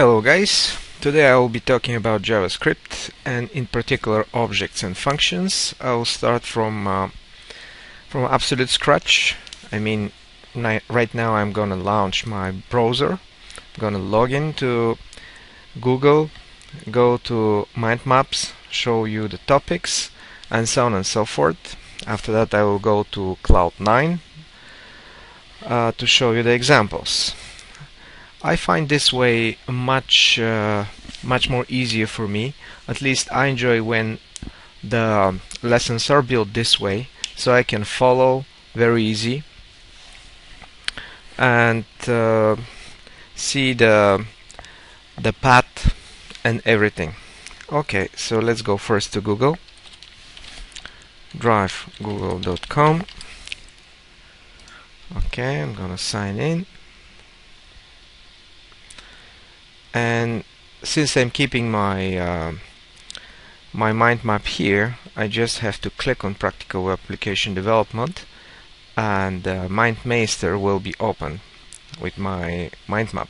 Hello guys, today I will be talking about JavaScript and in particular objects and functions. I will start from uh, from absolute scratch. I mean right now I'm gonna launch my browser. I'm gonna log into Google, go to mind maps, show you the topics and so on and so forth. After that I will go to Cloud9 uh, to show you the examples. I find this way much uh, much more easier for me. At least I enjoy when the lessons are built this way, so I can follow very easy and uh, see the the path and everything. Okay, so let's go first to Google. Drive google.com. Okay, I'm gonna sign in. And since I'm keeping my uh, my mind map here I just have to click on practical Web application development and uh, MindMeister will be open with my mind map.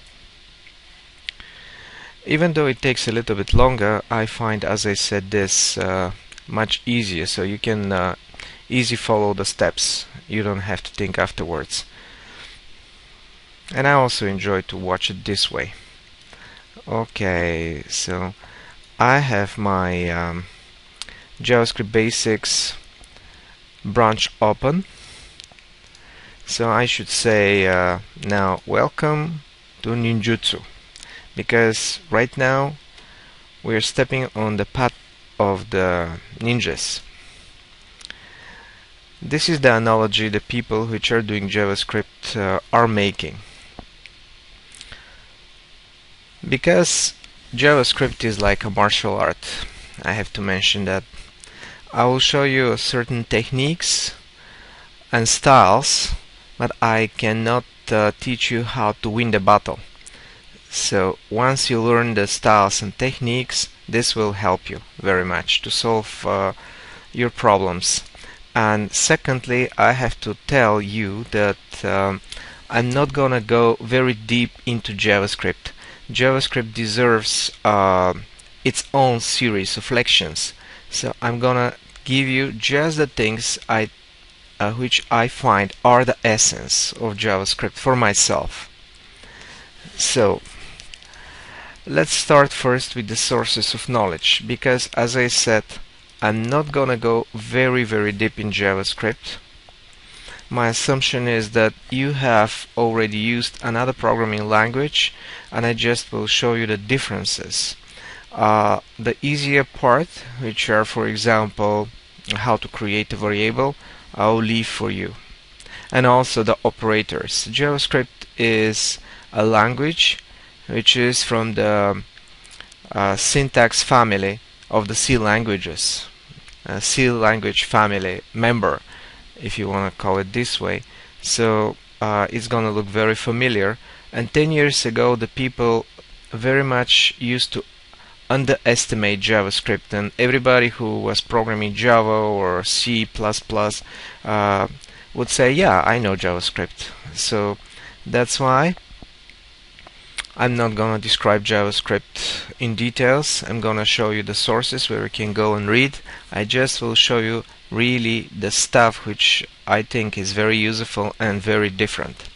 Even though it takes a little bit longer I find as I said this uh, much easier. So you can uh, easy follow the steps. You don't have to think afterwards. And I also enjoy to watch it this way okay so I have my um, JavaScript basics branch open. So I should say uh, now welcome to ninjutsu. Because right now we're stepping on the path of the ninjas. This is the analogy the people which are doing JavaScript uh, are making because JavaScript is like a martial art, I have to mention that. I will show you certain techniques and styles, but I cannot uh, teach you how to win the battle. So once you learn the styles and techniques, this will help you very much to solve uh, your problems. And secondly, I have to tell you that um, I'm not gonna go very deep into JavaScript. JavaScript deserves uh, its own series of lections. So I'm gonna give you just the things I uh, which I find are the essence of JavaScript for myself. So let's start first with the sources of knowledge because as I said I'm not gonna go very very deep in JavaScript my assumption is that you have already used another programming language and I just will show you the differences. Uh, the easier part, which are for example how to create a variable, I'll leave for you. And also the operators. JavaScript is a language which is from the uh, syntax family of the C languages. Uh, C language family member if you want to call it this way. So uh, it's gonna look very familiar. And 10 years ago the people very much used to underestimate JavaScript and everybody who was programming Java or C++ uh, would say yeah I know JavaScript. So that's why I'm not gonna describe JavaScript in details. I'm gonna show you the sources where you can go and read. I just will show you really the stuff which I think is very useful and very different.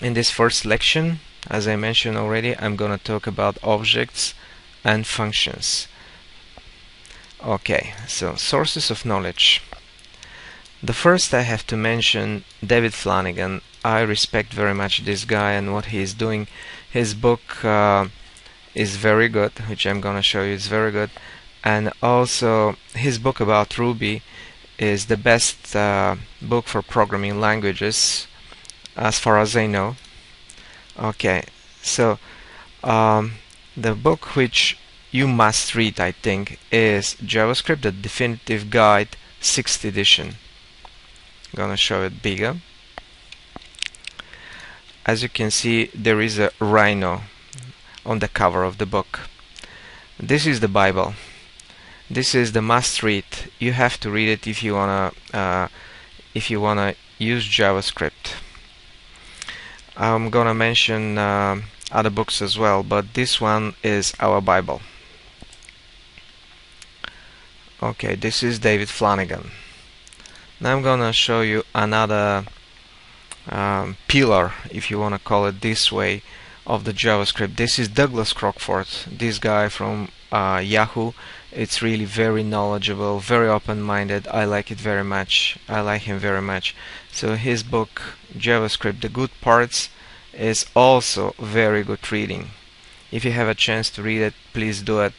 In this first lection, as I mentioned already, I'm gonna talk about objects and functions. Okay, so sources of knowledge. The first I have to mention David Flanagan. I respect very much this guy and what he is doing. His book uh, is very good, which I'm gonna show you is very good and also his book about Ruby is the best uh, book for programming languages as far as I know. Okay so um, the book which you must read I think is JavaScript the definitive guide 6th edition. I'm gonna show it bigger. As you can see there is a rhino on the cover of the book. This is the Bible this is the must read you have to read it if you wanna uh, if you wanna use JavaScript. I'm gonna mention uh, other books as well but this one is our Bible. Okay this is David Flanagan. Now I'm gonna show you another um, pillar if you want to call it this way of the JavaScript. This is Douglas Crockford this guy from uh, Yahoo it's really very knowledgeable very open-minded. I like it very much. I like him very much. So his book JavaScript the good parts is also very good reading. If you have a chance to read it please do it.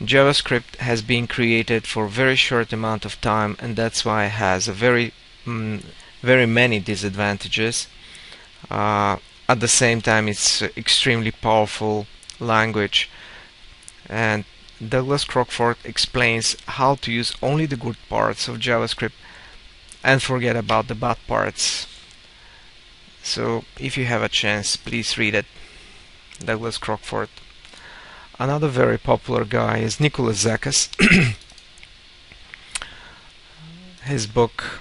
JavaScript has been created for a very short amount of time and that's why it has a very mm, very many disadvantages. Uh, at the same time it's extremely powerful language. And Douglas Crockford explains how to use only the good parts of JavaScript and forget about the bad parts. So if you have a chance, please read it. Douglas Crockford. Another very popular guy is Nicholas Zakas. His book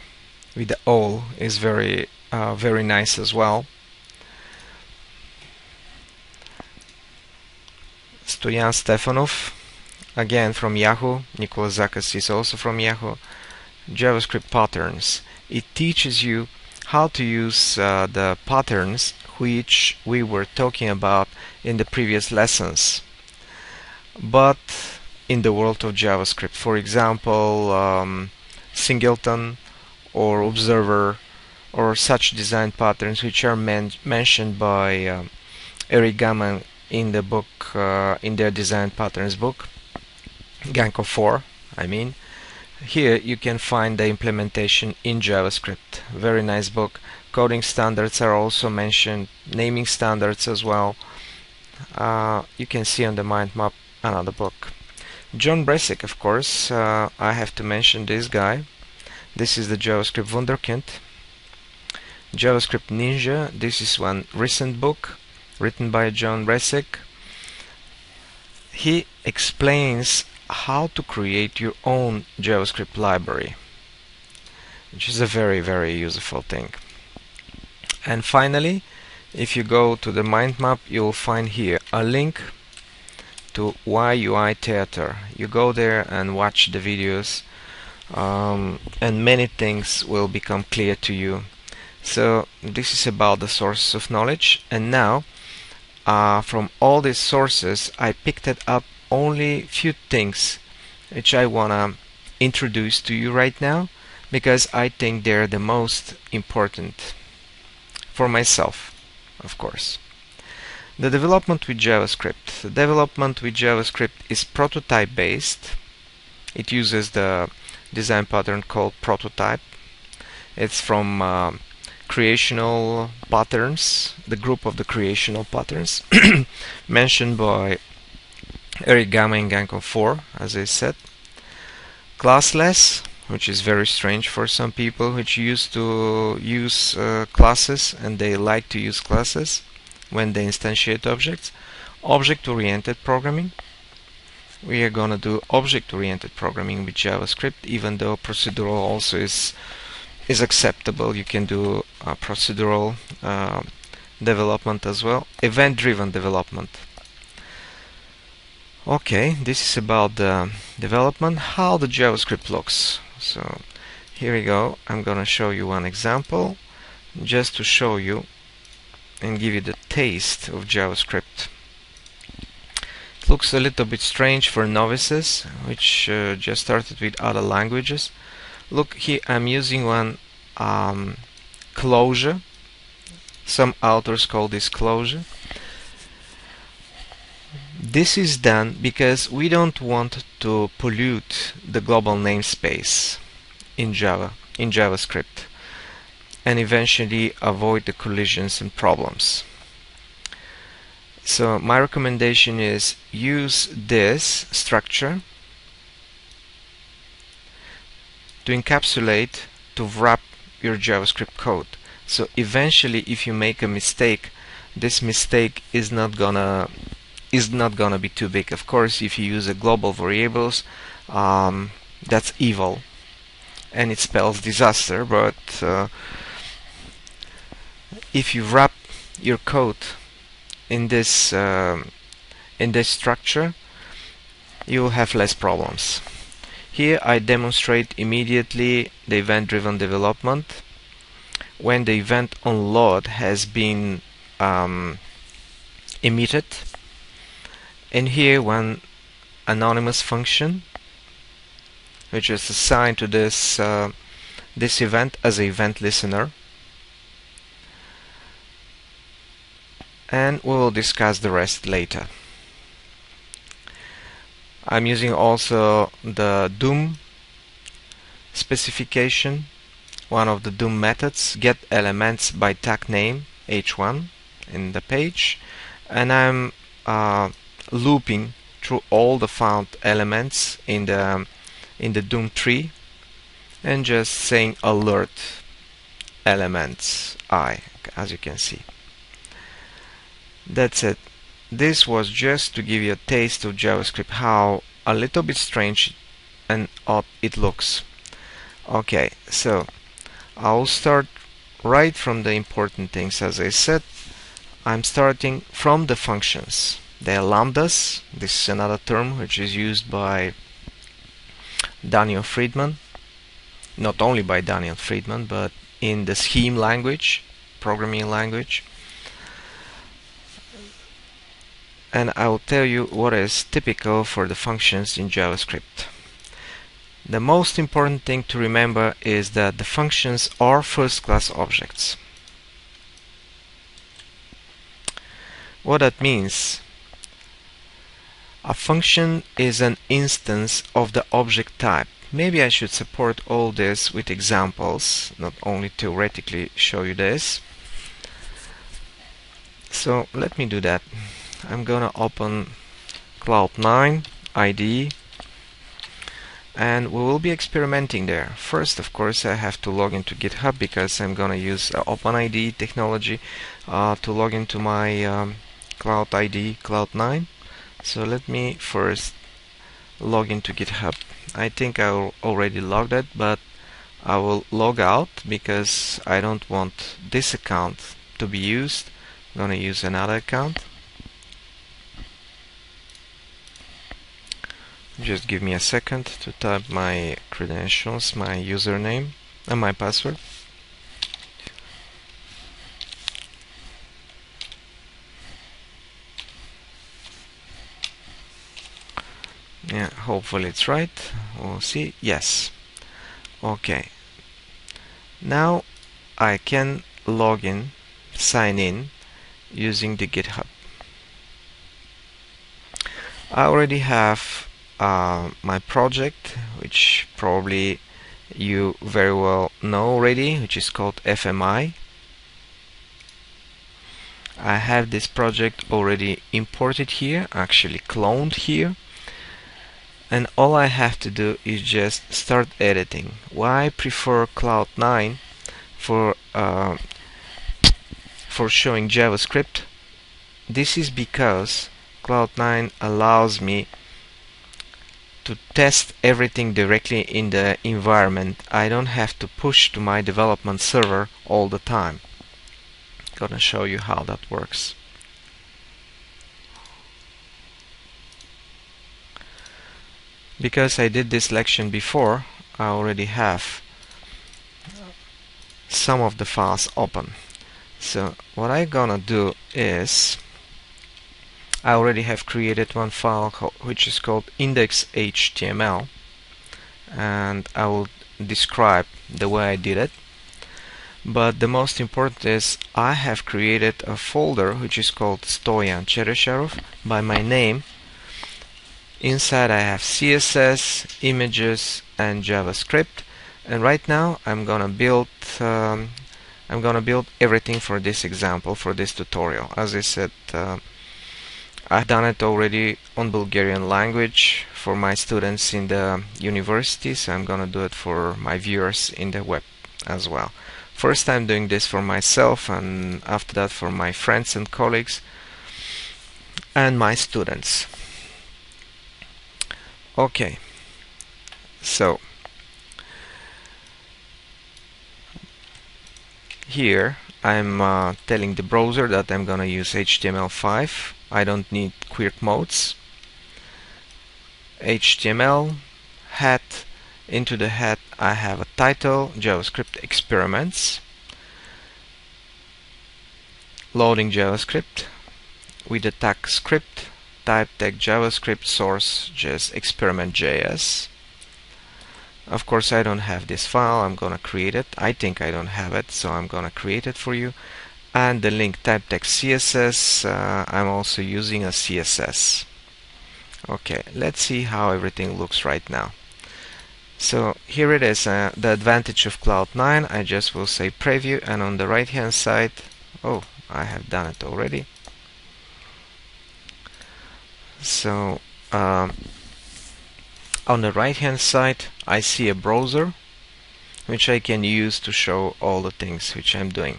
with the O is very uh, very nice as well. Stoyan Stefanov again from Yahoo. Nicholas Zakas is also from Yahoo. JavaScript patterns. It teaches you how to use uh, the patterns which we were talking about in the previous lessons. But in the world of JavaScript, for example, um, singleton or observer or such design patterns which are men mentioned by uh, Eric Gamma in the book, uh, in their design patterns book. Gang of 4 I mean. Here you can find the implementation in JavaScript. Very nice book. Coding standards are also mentioned. Naming standards as well. Uh, you can see on the mind map another book. John Resig of course. Uh, I have to mention this guy. This is the JavaScript Wunderkind. JavaScript Ninja. This is one recent book written by John Resig he explains how to create your own JavaScript library which is a very very useful thing. And finally if you go to the mind map you'll find here a link to YUI Theater. You go there and watch the videos um, and many things will become clear to you. So this is about the sources of knowledge and now uh, from all these sources I picked it up only few things which I wanna introduce to you right now because I think they're the most important for myself of course. The development with JavaScript. The development with JavaScript is prototype based it uses the design pattern called prototype. It's from uh, creational patterns the group of the creational patterns mentioned by Eric Gamma Ganko 4 as I said. Classless which is very strange for some people which used to use uh, classes and they like to use classes when they instantiate objects. Object-oriented programming. We are gonna do object-oriented programming with JavaScript even though procedural also is is acceptable. You can do uh, procedural uh, development as well. Event-driven development okay this is about the development how the JavaScript looks. So here we go. I'm gonna show you one example just to show you and give you the taste of JavaScript. It looks a little bit strange for novices which uh, just started with other languages. Look here I'm using one um, closure some authors call this closure this is done because we don't want to pollute the global namespace in Java, in JavaScript, and eventually avoid the collisions and problems. So my recommendation is use this structure to encapsulate, to wrap your JavaScript code. So eventually if you make a mistake, this mistake is not gonna is not gonna be too big. Of course, if you use a global variables, um, that's evil, and it spells disaster. But uh, if you wrap your code in this um, in this structure you will have less problems here I demonstrate immediately the event driven development when the event on load has been um, emitted and here one anonymous function which is assigned to this uh, this event as an event listener and we will discuss the rest later. I'm using also the DOM specification one of the DOM methods get elements by tag name h1 in the page and I'm uh, looping through all the found elements in the in the DOM tree and just saying alert elements i as you can see. That's it. This was just to give you a taste of JavaScript how a little bit strange and odd it looks. Okay so I'll start right from the important things. As I said I'm starting from the functions are lambdas this is another term which is used by Daniel Friedman not only by Daniel Friedman but in the scheme language programming language and I will tell you what is typical for the functions in JavaScript. The most important thing to remember is that the functions are first-class objects. What that means a function is an instance of the object type. Maybe I should support all this with examples, not only theoretically show you this. So let me do that. I'm gonna open Cloud9 ID and we will be experimenting there. First, of course, I have to log into GitHub because I'm gonna use uh, OpenID technology uh, to log into my um, Cloud ID Cloud9 so let me first log into GitHub. I think I already logged it but I will log out because I don't want this account to be used. I'm gonna use another account. Just give me a second to type my credentials my username and my password yeah hopefully it's right. We'll see. Yes. Okay. Now I can log in sign in using the github. I already have uh, my project which probably you very well know already which is called FMI I have this project already imported here actually cloned here and all I have to do is just start editing. Why I prefer Cloud9 for uh, for showing JavaScript? This is because Cloud9 allows me to test everything directly in the environment. I don't have to push to my development server all the time. Gonna show you how that works. Because I did this selection before I already have some of the files open. So what I'm gonna do is I already have created one file which is called index.html and I will describe the way I did it. But the most important is I have created a folder which is called Stoyan Cheresharov by my name inside I have CSS images and JavaScript. And right now I'm gonna build um, I'm gonna build everything for this example for this tutorial. As I said uh, I've done it already on Bulgarian language for my students in the university so I'm gonna do it for my viewers in the web as well. First time doing this for myself and after that for my friends and colleagues and my students okay. So here I'm uh, telling the browser that I'm gonna use HTML5 I don't need quirk modes HTML head into the head I have a title JavaScript experiments. Loading JavaScript with the tag script type tag JavaScript source just experiment.js of course I don't have this file. I'm gonna create it. I think I don't have it so I'm gonna create it for you. And the link type text CSS uh, I'm also using a CSS okay let's see how everything looks right now. So here it is uh, the advantage of Cloud9 I just will say preview and on the right hand side oh I have done it already so um, on the right hand side I see a browser which I can use to show all the things which I'm doing.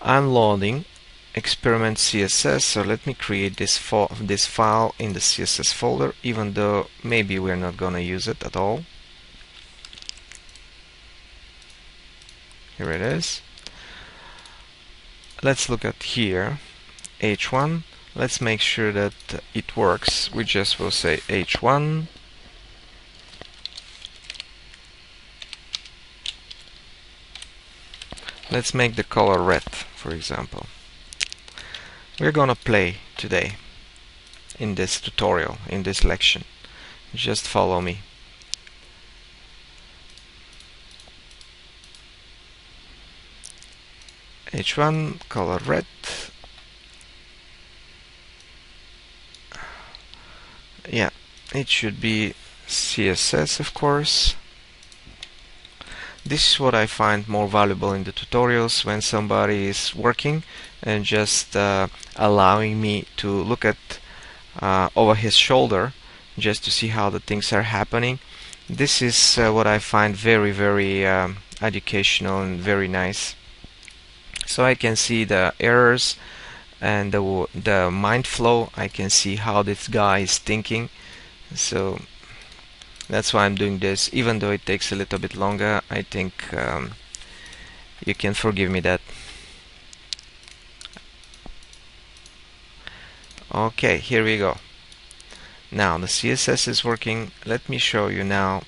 I'm loading experiment CSS so let me create this, this file in the CSS folder even though maybe we're not gonna use it at all. Here it is. Let's look at here. H1 let's make sure that it works. We just will say h1 let's make the color red for example. We're gonna play today in this tutorial in this lection just follow me h1 color red. Yeah it should be CSS of course. This is what I find more valuable in the tutorials when somebody is working and just uh, allowing me to look at uh, over his shoulder just to see how the things are happening. This is uh, what I find very very um, educational and very nice so I can see the errors and the, the mind flow. I can see how this guy is thinking. So that's why I'm doing this. Even though it takes a little bit longer I think um, you can forgive me that. Okay here we go. Now the CSS is working. Let me show you now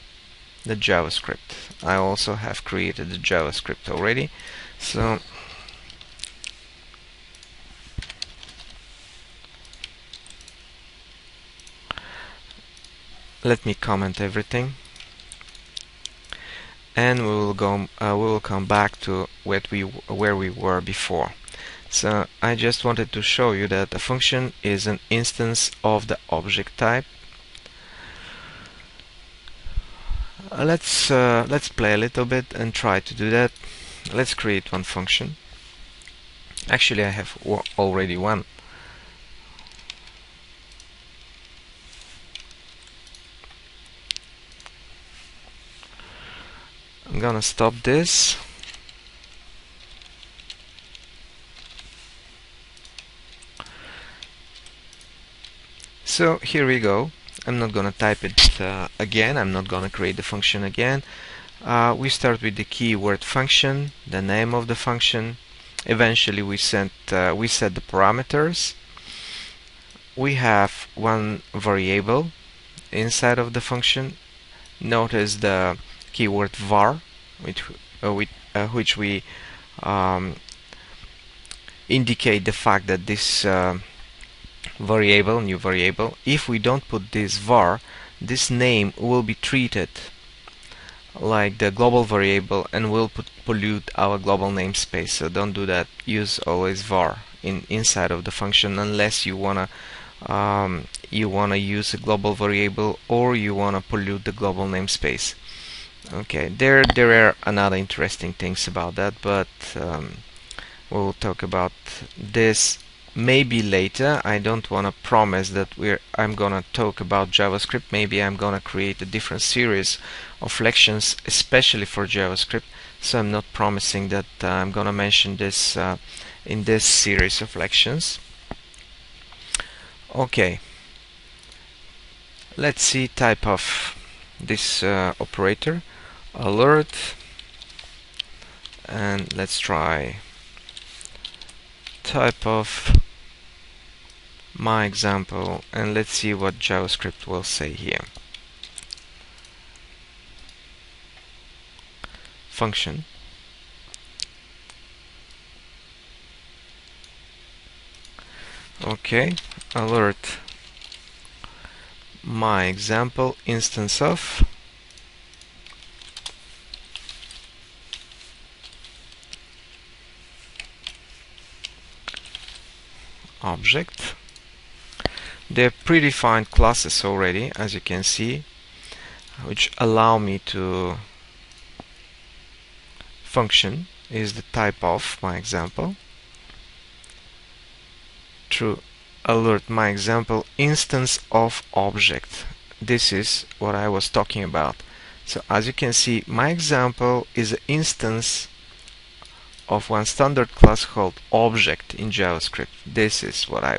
the JavaScript. I also have created the JavaScript already. So let me comment everything. And we will go uh, we will come back to what we where we were before. So I just wanted to show you that a function is an instance of the object type. Let's uh, let's play a little bit and try to do that. Let's create one function. Actually I have already one I'm gonna stop this. So here we go. I'm not gonna type it uh, again. I'm not gonna create the function again. Uh, we start with the keyword function the name of the function. Eventually we sent uh, we set the parameters. We have one variable inside of the function. Notice the keyword var which, uh, which, uh, which we um, indicate the fact that this uh, variable, new variable, if we don't put this var, this name will be treated like the global variable and will pollute our global namespace. So don't do that. Use always var in inside of the function unless you wanna um, you wanna use a global variable or you wanna pollute the global namespace okay there there are another interesting things about that but um, we'll talk about this maybe later. I don't want to promise that we're I'm gonna talk about JavaScript. Maybe I'm gonna create a different series of lections especially for JavaScript. So I'm not promising that uh, I'm gonna mention this uh, in this series of lections okay. Let's see type of this uh, operator alert and let's try type of my example and let's see what JavaScript will say here. Function. Okay alert my example instance of object. They're predefined classes already as you can see which allow me to function is the type of my example true alert my example instance of object. This is what I was talking about. So as you can see my example is an instance of one standard class called object in JavaScript. This is what I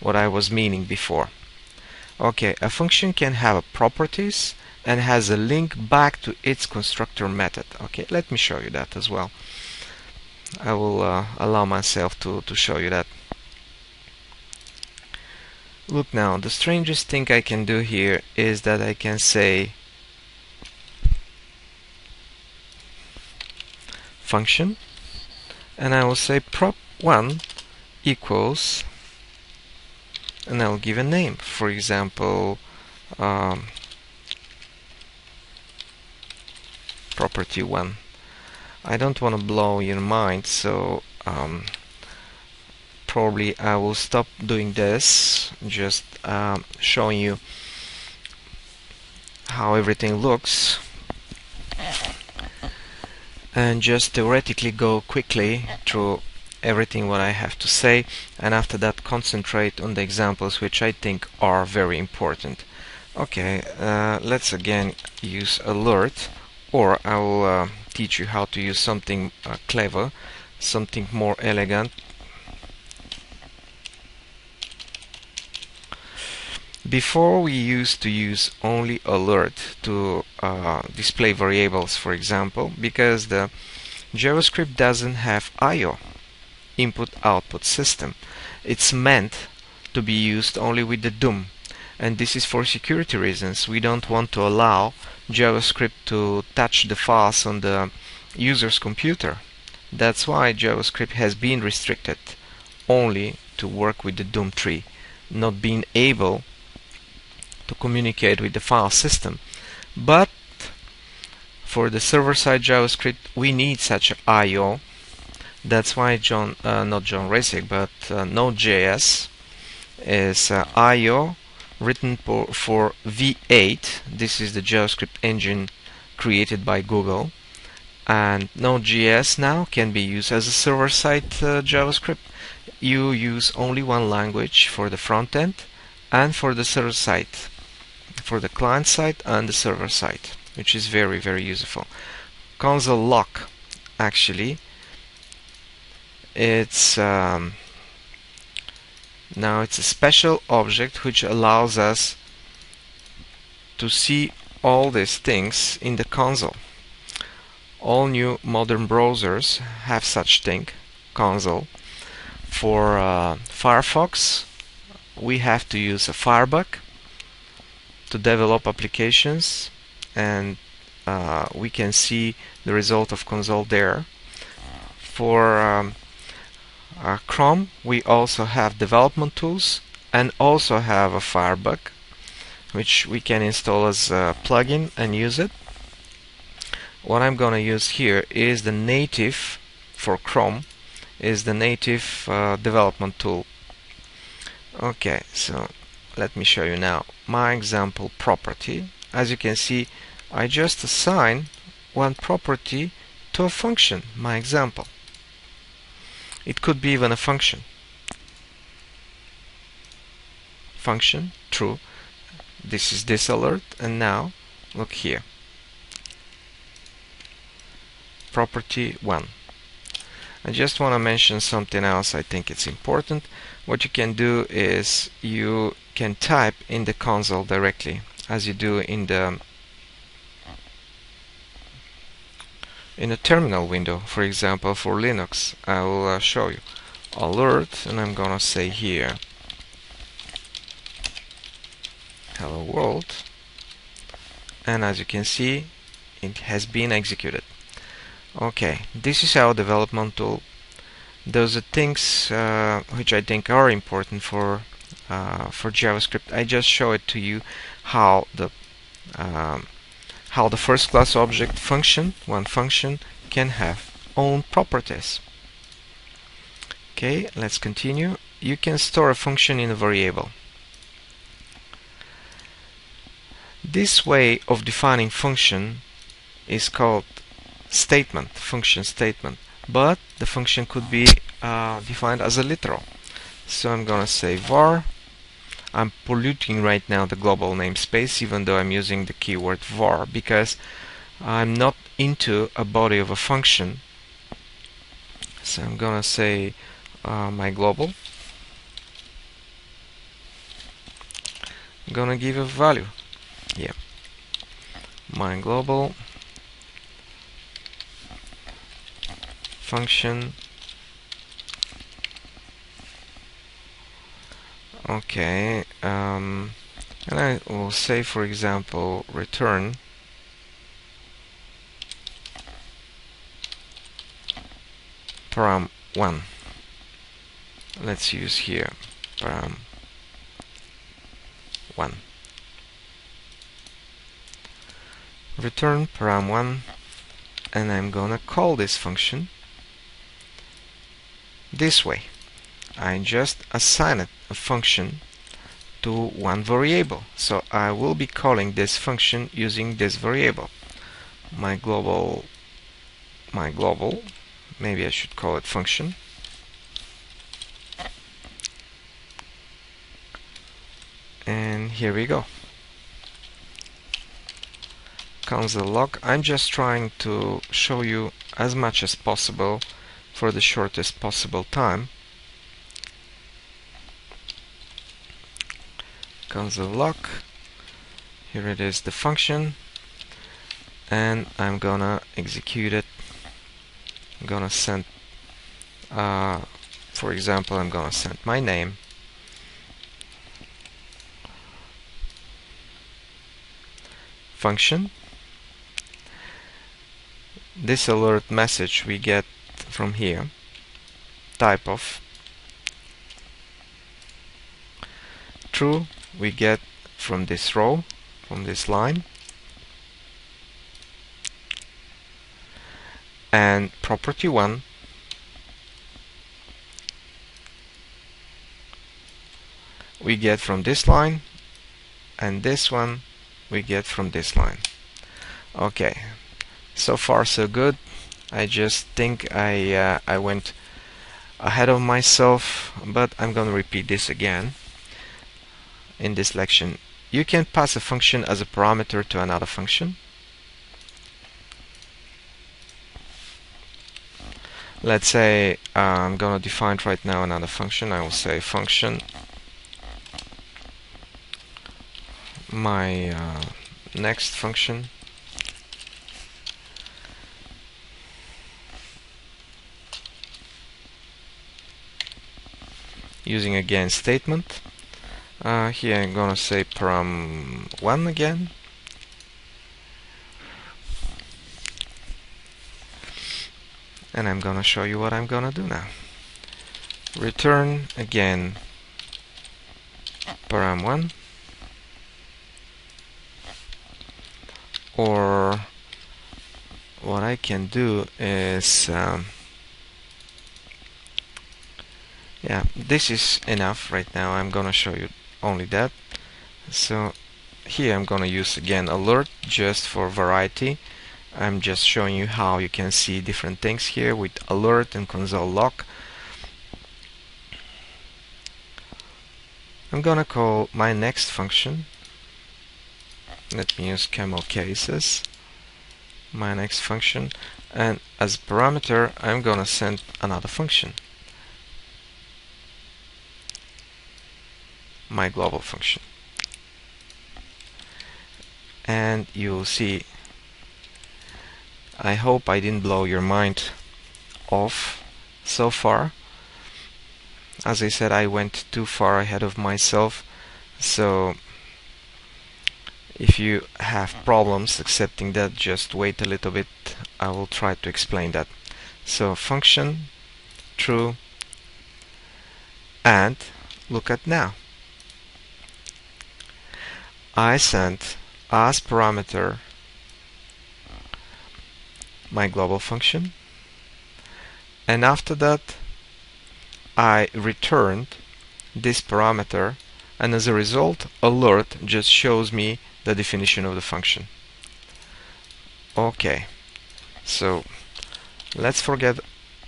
what I was meaning before. Okay a function can have properties and has a link back to its constructor method. Okay let me show you that as well. I will uh, allow myself to, to show you that. Look now, the strangest thing I can do here is that I can say function and I will say prop1 equals and I'll give a name. For example um, property 1 I don't want to blow your mind so um, probably I will stop doing this. Just um, showing you how everything looks and just theoretically go quickly through everything what I have to say and after that concentrate on the examples which I think are very important. Okay uh, let's again use alert or I will uh, teach you how to use something uh, clever something more elegant Before we used to use only alert to uh, display variables for example because the JavaScript doesn't have I.O. input output system. It's meant to be used only with the DOM and this is for security reasons. We don't want to allow JavaScript to touch the files on the user's computer. That's why JavaScript has been restricted only to work with the DOM tree, not being able to communicate with the file system. But for the server-side JavaScript, we need such I/O. That's why John, uh, not John Resig, but uh, Node.js is uh, I/O written for, for V8. This is the JavaScript engine created by Google. And Node.js now can be used as a server-side uh, JavaScript. You use only one language for the front end and for the server side for the client side and the server side which is very very useful. Console log actually it's um, now it's a special object which allows us to see all these things in the console. All new modern browsers have such thing console. For uh, Firefox we have to use a Firebug to develop applications and uh, we can see the result of console there. For um, uh, Chrome we also have development tools and also have a Firebug which we can install as a plugin and use it. What I'm gonna use here is the native for Chrome is the native uh, development tool. Okay so let me show you now my example property. As you can see I just assign one property to a function my example. It could be even a function. Function true. This is this alert and now look here. Property 1 I just want to mention something else I think it's important. What you can do is you can type in the console directly as you do in the in a terminal window. For example for Linux I will uh, show you. Alert and I'm gonna say here hello world. And as you can see it has been executed okay this is our development tool. Those are things uh, which I think are important for uh, for JavaScript. I just show it to you how the um, how the first class object function one function can have own properties. Okay let's continue. You can store a function in a variable. This way of defining function is called statement function statement. But the function could be uh, defined as a literal. So I'm gonna say var. I'm polluting right now the global namespace even though I'm using the keyword var because I'm not into a body of a function. So I'm gonna say uh, my global. I'm gonna give a value. Yeah. My global function. Okay um, and I will say for example return. Param 1 let's use here param 1 return param1 and I'm gonna call this function this way. I just assign a function to one variable. So I will be calling this function using this variable. My global my global maybe I should call it function. And here we go. Console log. I'm just trying to show you as much as possible for the shortest possible time. Comes Console log. Here it is, the function. And I'm gonna execute it. I'm gonna send, uh, for example, I'm gonna send my name. Function. This alert message we get from here. Type of. True we get from this row from this line. And property 1 we get from this line and this one we get from this line. Okay so far so good I just think I uh, I went ahead of myself but I'm gonna repeat this again. In this lection you can pass a function as a parameter to another function. Let's say uh, I'm gonna define right now another function. I will say function my uh, next function using again statement. Uh, here I'm gonna say param1 again. And I'm gonna show you what I'm gonna do now. Return again param1 or what I can do is um, yeah this is enough right now. I'm gonna show you only that. So here I'm gonna use again alert just for variety. I'm just showing you how you can see different things here with alert and console log I'm gonna call my next function. Let me use camel cases. My next function. And as a parameter I'm gonna send another function my global function. And you'll see I hope I didn't blow your mind off so far. As I said I went too far ahead of myself. So if you have problems accepting that just wait a little bit. I will try to explain that. So function true and look at now I sent as parameter my global function. And after that I returned this parameter. And as a result alert just shows me the definition of the function. Okay. So let's forget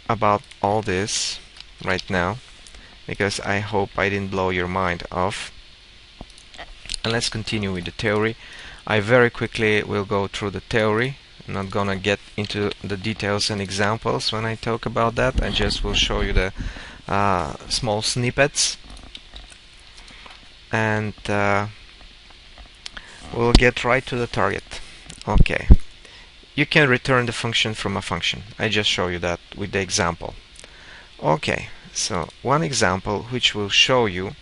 about all this right now. Because I hope I didn't blow your mind off and let's continue with the theory. I very quickly will go through the theory. I'm not gonna get into the details and examples when I talk about that. I just will show you the uh, small snippets. And uh, we'll get right to the target. Okay. You can return the function from a function. I just show you that with the example. Okay. So one example which will show you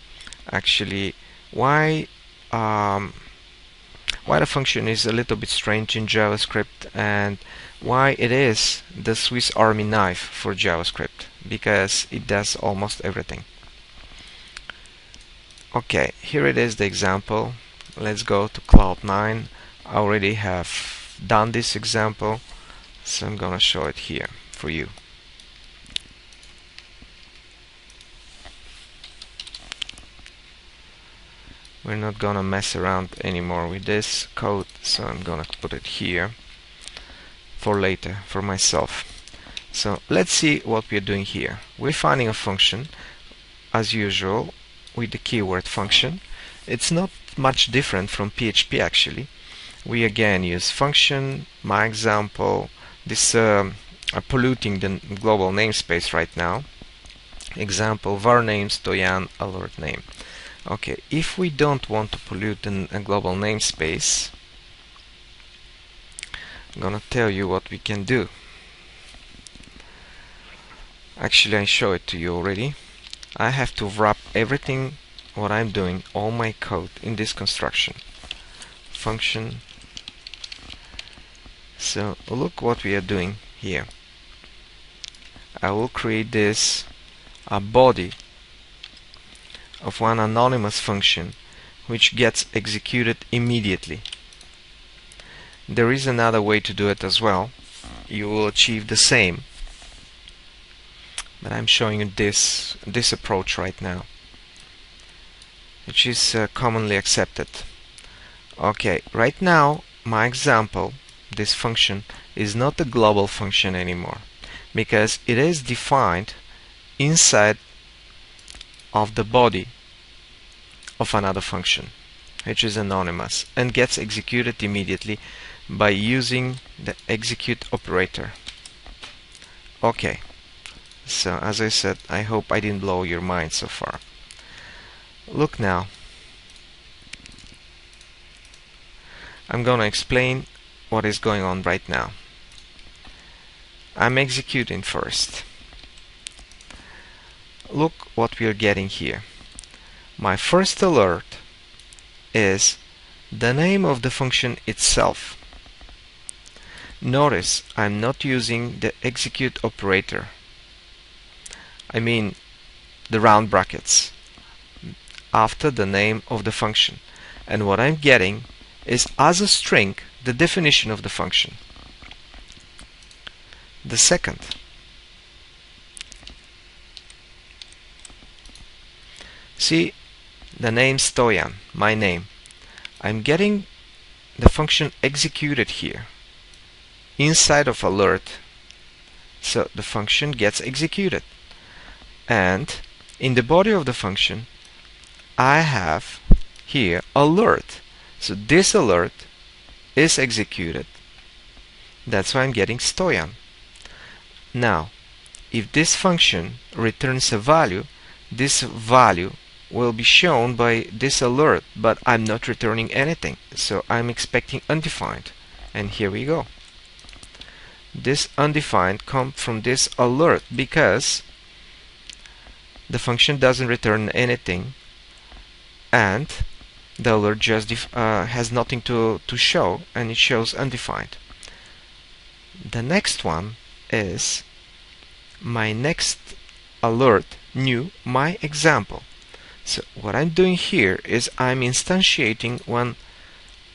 actually why um, why the function is a little bit strange in JavaScript and why it is the Swiss Army knife for JavaScript because it does almost everything. Okay, here it is the example. Let's go to Cloud9. I already have done this example, so I'm gonna show it here for you. We're not gonna mess around anymore with this code, so I'm gonna put it here for later, for myself. So let's see what we're doing here. We're finding a function as usual with the keyword function. It's not much different from PHP actually. We again use function, my example, this um, are polluting the global namespace right now. Example var name stoyan alert name. Okay, if we don't want to pollute a global namespace, I'm gonna tell you what we can do. Actually I show it to you already. I have to wrap everything what I'm doing all my code in this construction function. So look what we are doing here. I will create this a body of one anonymous function which gets executed immediately. There is another way to do it as well. You will achieve the same. But I'm showing you this this approach right now which is uh, commonly accepted. Okay right now my example this function is not a global function anymore because it is defined inside of the body of another function which is anonymous and gets executed immediately by using the execute operator. Okay so as I said I hope I didn't blow your mind so far. Look now. I'm gonna explain what is going on right now. I'm executing first look what we are getting here. My first alert is the name of the function itself. Notice I'm not using the execute operator. I mean the round brackets after the name of the function. And what I'm getting is as a string the definition of the function. The second see the name Stoyan my name. I'm getting the function executed here. Inside of alert so the function gets executed. And in the body of the function I have here alert. So this alert is executed. That's why I'm getting stoyan. Now if this function returns a value this value will be shown by this alert but I'm not returning anything so I'm expecting undefined and here we go this undefined come from this alert because the function doesn't return anything and the alert just uh, has nothing to, to show and it shows undefined. The next one is my next alert new my example. So what I'm doing here is I'm instantiating one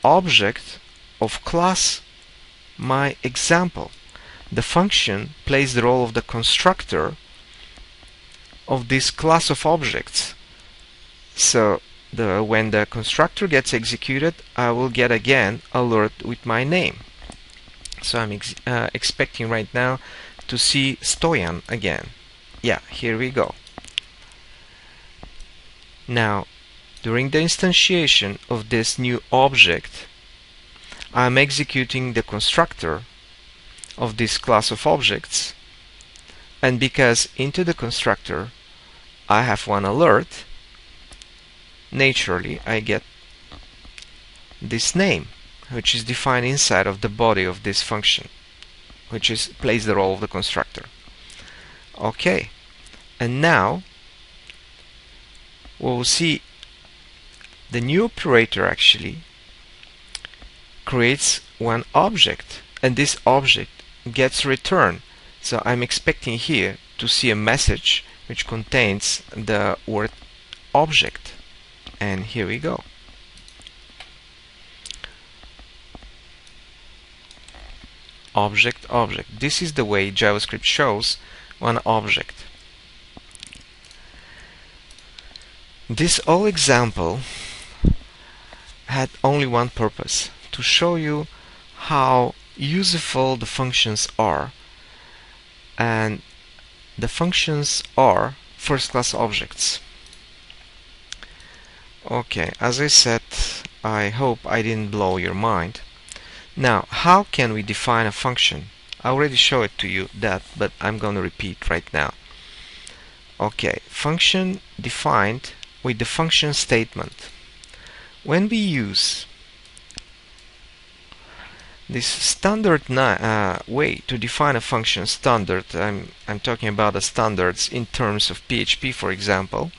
object of class my example. The function plays the role of the constructor of this class of objects. So the, when the constructor gets executed, I will get again alert with my name. So I'm ex uh, expecting right now to see Stoyan again. Yeah, here we go. Now, during the instantiation of this new object, I'm executing the constructor of this class of objects and because into the constructor I have one alert naturally I get this name which is defined inside of the body of this function which is plays the role of the constructor. Okay and now we'll see the new operator actually creates one object and this object gets returned. So I'm expecting here to see a message which contains the word object. And here we go. Object object. This is the way JavaScript shows one object this whole example had only one purpose to show you how useful the functions are. And the functions are first class objects. Okay as I said I hope I didn't blow your mind. Now how can we define a function? I already showed it to you that but I'm gonna repeat right now. Okay function defined with the function statement. When we use this standard uh, way to define a function standard I'm, I'm talking about the standards in terms of PHP for example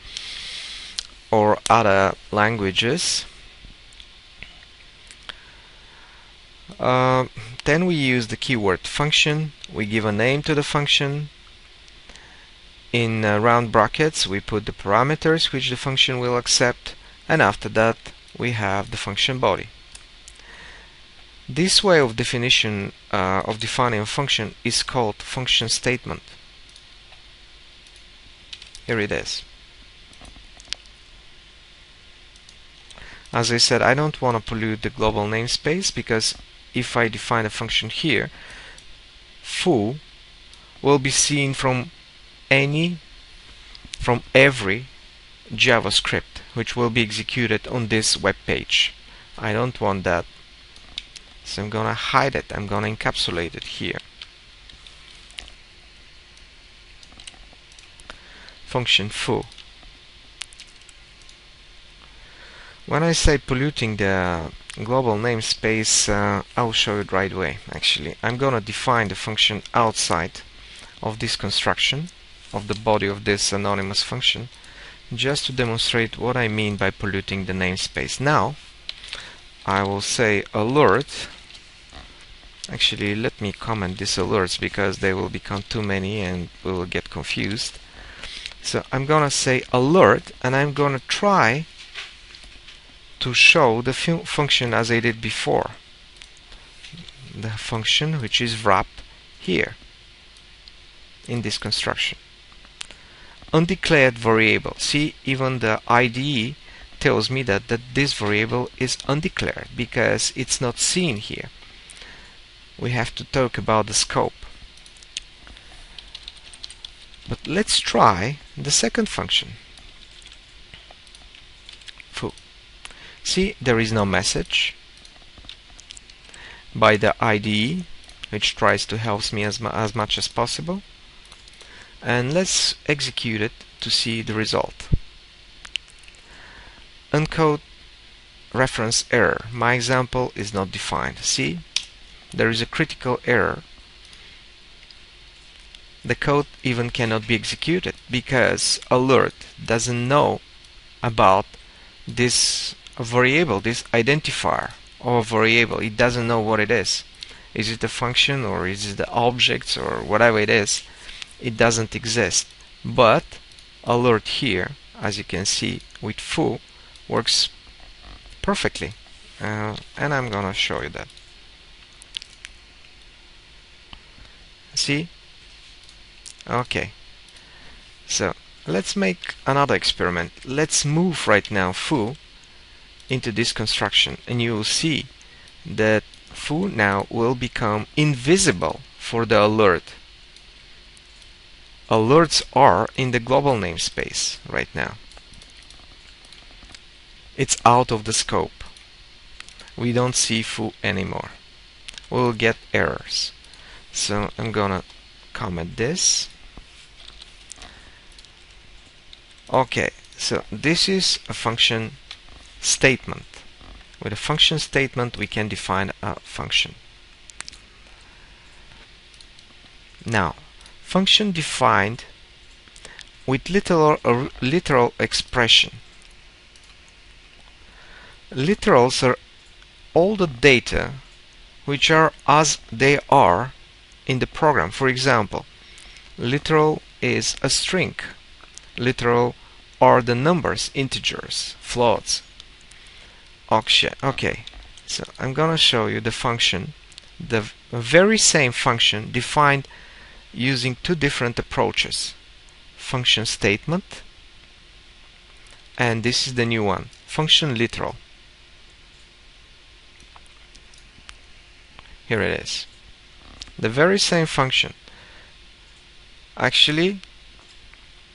or other languages uh, then we use the keyword function. We give a name to the function in uh, round brackets we put the parameters which the function will accept and after that we have the function body this way of definition uh, of defining a function is called function statement. Here it is. As I said, I don't want to pollute the global namespace because if I define a function here, foo will be seen from any, from every JavaScript which will be executed on this web page. I don't want that. So I'm gonna hide it. I'm gonna encapsulate it here. Function foo. When I say polluting the global namespace uh, I'll show it right away actually. I'm gonna define the function outside of this construction of the body of this anonymous function just to demonstrate what I mean by polluting the namespace. Now I will say alert. Actually let me comment these alerts because they will become too many and we will get confused. So I'm gonna say alert and I'm gonna try to show the function as I did before. The function which is wrapped here in this construction undeclared variable see even the IDE tells me that, that this variable is undeclared because it's not seen here we have to talk about the scope. But let's try the second function. Foo. See, there is no message by the IDE, which tries to help me as, as much as possible. And let's execute it to see the result. Uncaught reference error. My example is not defined. See, there is a critical error the code even cannot be executed because alert doesn't know about this variable, this identifier of a variable. It doesn't know what it is. Is it a function or is it the objects or whatever it is? It doesn't exist. But alert here, as you can see with foo, works perfectly. Uh, and I'm gonna show you that. See? Okay. So let's make another experiment. Let's move right now foo into this construction and you will see that foo now will become invisible for the alert. Alerts are in the global namespace right now. It's out of the scope. We don't see foo anymore. We'll get errors. So I'm gonna comment this. Okay, so this is a function statement. With a function statement we can define a function. Now, function defined with literal, uh, literal expression. Literals are all the data which are as they are in the program. For example, literal is a string. Literal are the numbers, integers, floats, okay. So I'm gonna show you the function, the very same function defined using two different approaches. Function statement and this is the new one, function literal. Here it is. The very same function. Actually,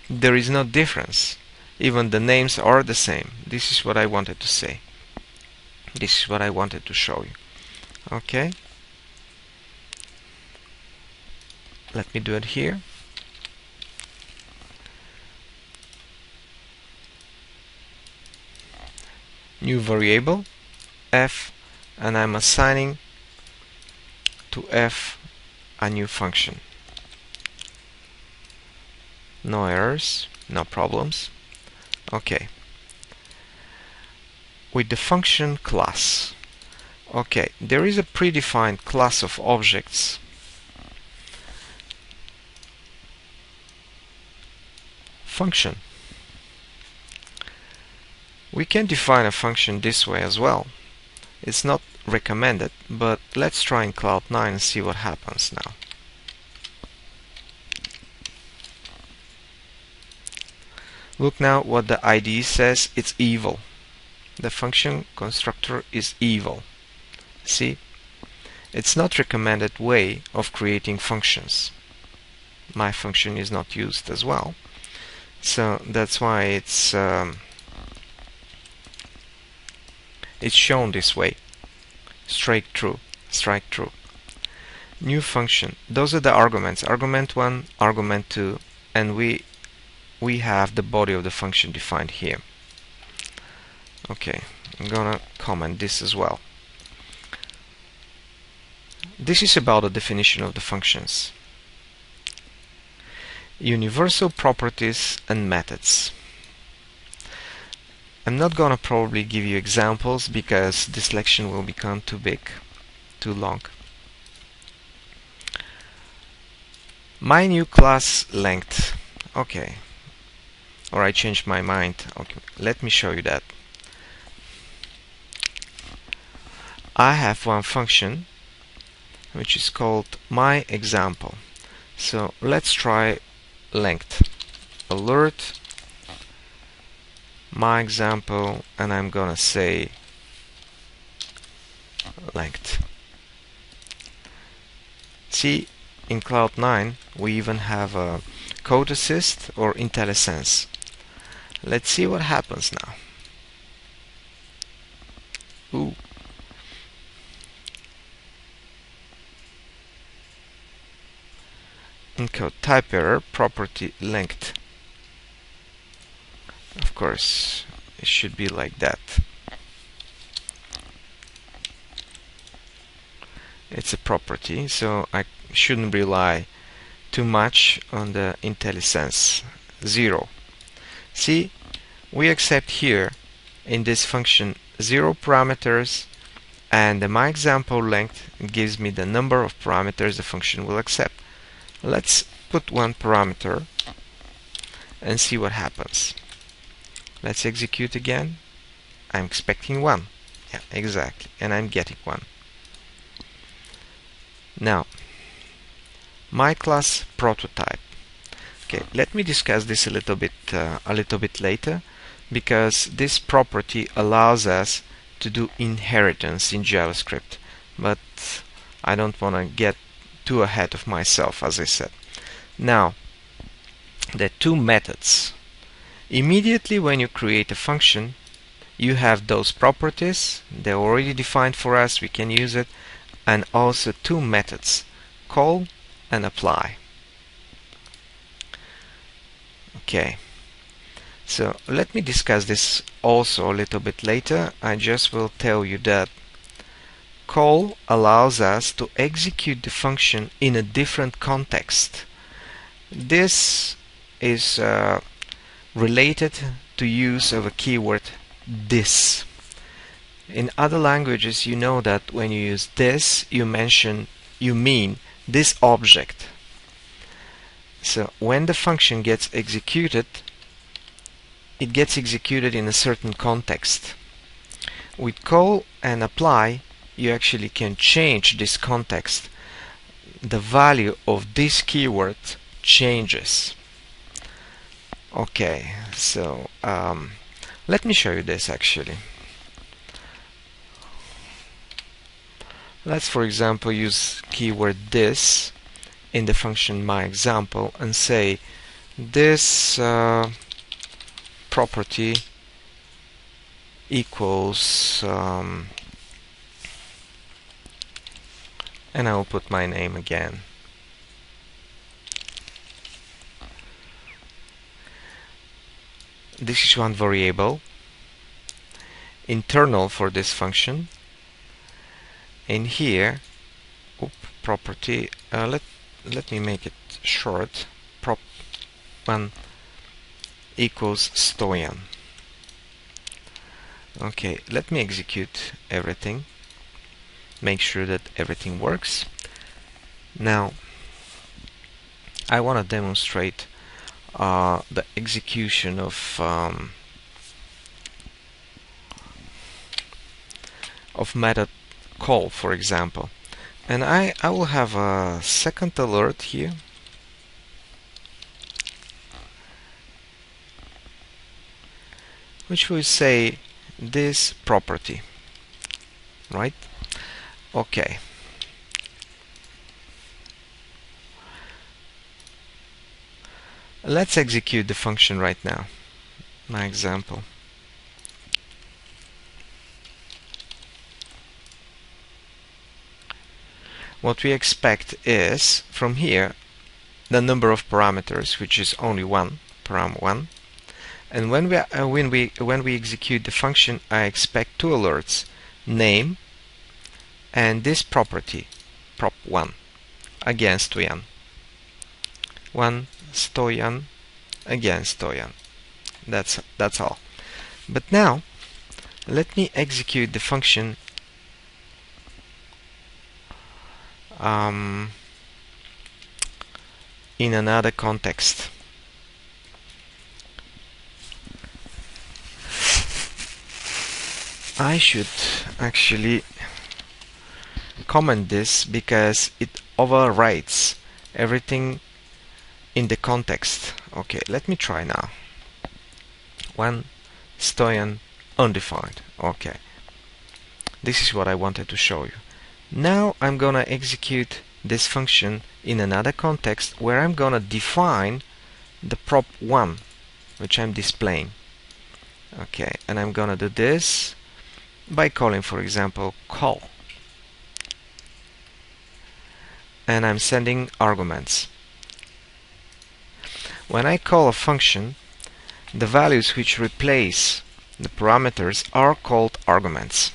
there is no difference. Even the names are the same. This is what I wanted to say this is what I wanted to show you okay let me do it here. New variable f and I'm assigning to f a new function. No errors no problems. Okay. With the function class. Okay, there is a predefined class of objects function. We can define a function this way as well. It's not recommended, but let's try in Cloud9 and see what happens now. Look now what the IDE says, it's evil the function constructor is evil. See? It's not recommended way of creating functions. My function is not used as well. So that's why it's um, it's shown this way. Strike true, strike true. New function. Those are the arguments. Argument 1, argument 2, and we we have the body of the function defined here. Okay, I'm gonna comment this as well. This is about the definition of the functions. Universal properties and methods. I'm not gonna probably give you examples because this lecture will become too big, too long. My new class length. Okay. Or I changed my mind. Okay, let me show you that. I have one function which is called my example so let's try length. Alert my example and I'm gonna say length. See in Cloud9 we even have a code assist or IntelliSense. Let's see what happens now. Ooh. Encode type error property length. Of course it should be like that. It's a property so I shouldn't rely too much on the IntelliSense 0 see we accept here in this function zero parameters and the my example length gives me the number of parameters the function will accept let's put one parameter and see what happens. Let's execute again. I'm expecting one. Yeah exactly. And I'm getting one. Now my class prototype. Okay let me discuss this a little bit uh, a little bit later because this property allows us to do inheritance in JavaScript. But I don't want to get too ahead of myself as I said. Now the two methods. Immediately when you create a function you have those properties they're already defined for us we can use it and also two methods call and apply. Okay. So let me discuss this also a little bit later. I just will tell you that call allows us to execute the function in a different context. This is uh, related to use of a keyword this. In other languages you know that when you use this you mention you mean this object. So when the function gets executed it gets executed in a certain context. With call and apply you actually can change this context. The value of this keyword changes. Okay, so um, let me show you this actually. Let's for example use keyword this in the function my example and say this uh, property equals um, and I will put my name again this is one variable internal for this function in here oop, property uh, let let me make it short prop one equals Stoyan. Okay, let me execute everything. Make sure that everything works. Now, I want to demonstrate uh, the execution of um, of method call, for example. And I, I will have a second alert here which will say this property right okay. Let's execute the function right now. My example. What we expect is from here the number of parameters which is only one param 1 and when we uh, when we when we execute the function I expect two alerts. Name and this property prop1 against stoyan 1 stoyan against stoyan that's that's all. But now let me execute the function um, in another context. I should actually comment this because it overwrites everything in the context. Okay, let me try now. One Stoyan undefined. Okay. This is what I wanted to show you. Now I'm gonna execute this function in another context where I'm gonna define the prop 1 which I'm displaying. Okay, and I'm gonna do this by calling for example call and I'm sending arguments. When I call a function, the values which replace the parameters are called arguments.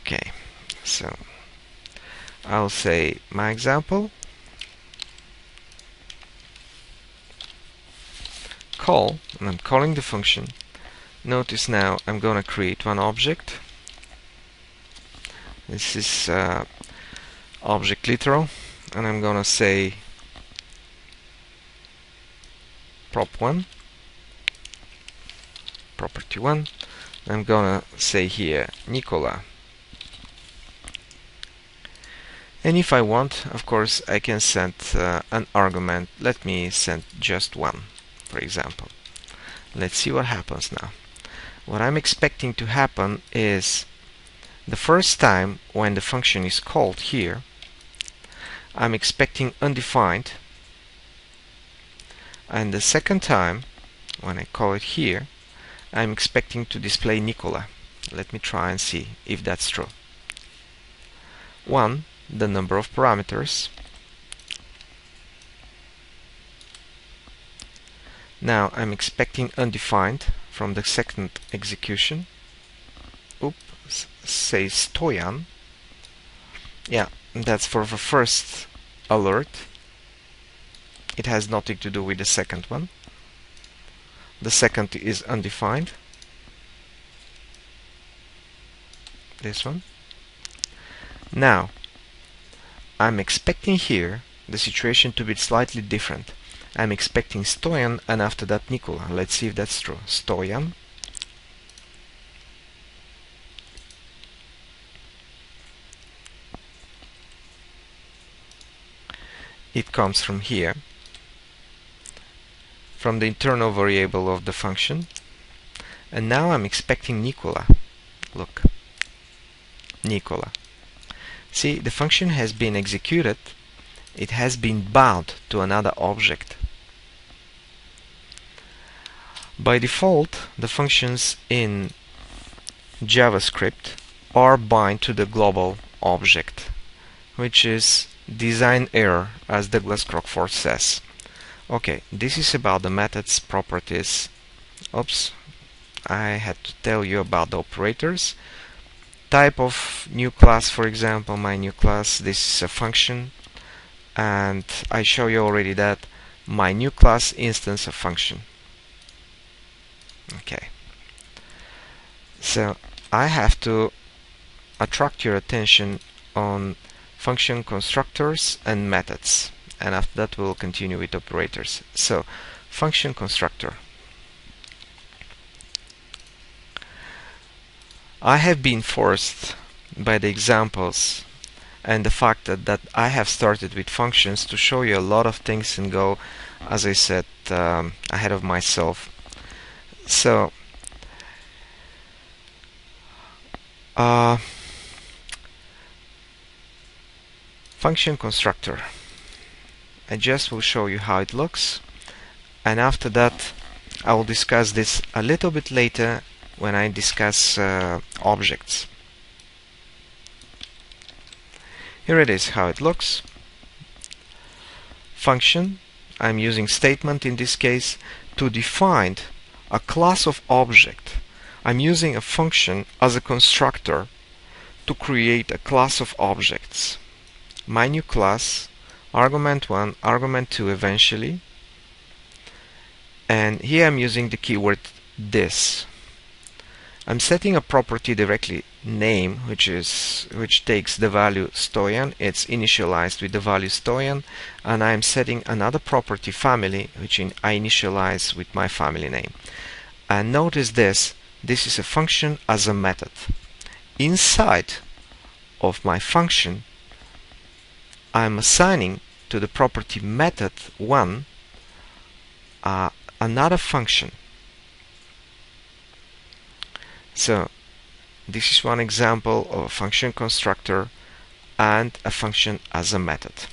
Okay, so I'll say my example call, and I'm calling the function. Notice now I'm going to create one object. This is uh, object literal and I'm gonna say prop1 property 1 I'm gonna say here Nicola. And if I want of course I can send uh, an argument. Let me send just one for example. Let's see what happens now. What I'm expecting to happen is the first time when the function is called here I'm expecting undefined. And the second time when I call it here I'm expecting to display Nicola. Let me try and see if that's true. 1 the number of parameters. Now I'm expecting undefined from the second execution. Oops say Stoyan. Yeah that's for the first alert. It has nothing to do with the second one. The second is undefined. This one. Now I'm expecting here the situation to be slightly different. I'm expecting Stoyan and after that Nikola. Let's see if that's true. Stoyan it comes from here from the internal variable of the function. And now I'm expecting Nicola. Look. Nicola. See the function has been executed. It has been bound to another object. By default the functions in JavaScript are bind to the global object which is design error as Douglas Crockford says Okay, this is about the methods properties. Oops, I had to tell you about the operators. Type of new class, for example, my new class, this is a function. And I show you already that my new class instance a function. Okay. So I have to attract your attention on function constructors and methods and after that we'll continue with operators. So, function constructor. I have been forced by the examples and the fact that, that I have started with functions to show you a lot of things and go, as I said, um, ahead of myself. So, uh, function constructor. I just will show you how it looks and after that I will discuss this a little bit later when I discuss uh, objects. Here it is how it looks. Function, I'm using statement in this case to define a class of object. I'm using a function as a constructor to create a class of objects. My new class argument 1, argument 2 eventually. And here I'm using the keyword this. I'm setting a property directly name which is which takes the value Stoyan. It's initialized with the value Stoyan. And I'm setting another property family which in, I initialize with my family name. And notice this this is a function as a method. Inside of my function I'm assigning to the property method 1 uh, another function. So this is one example of a function constructor and a function as a method.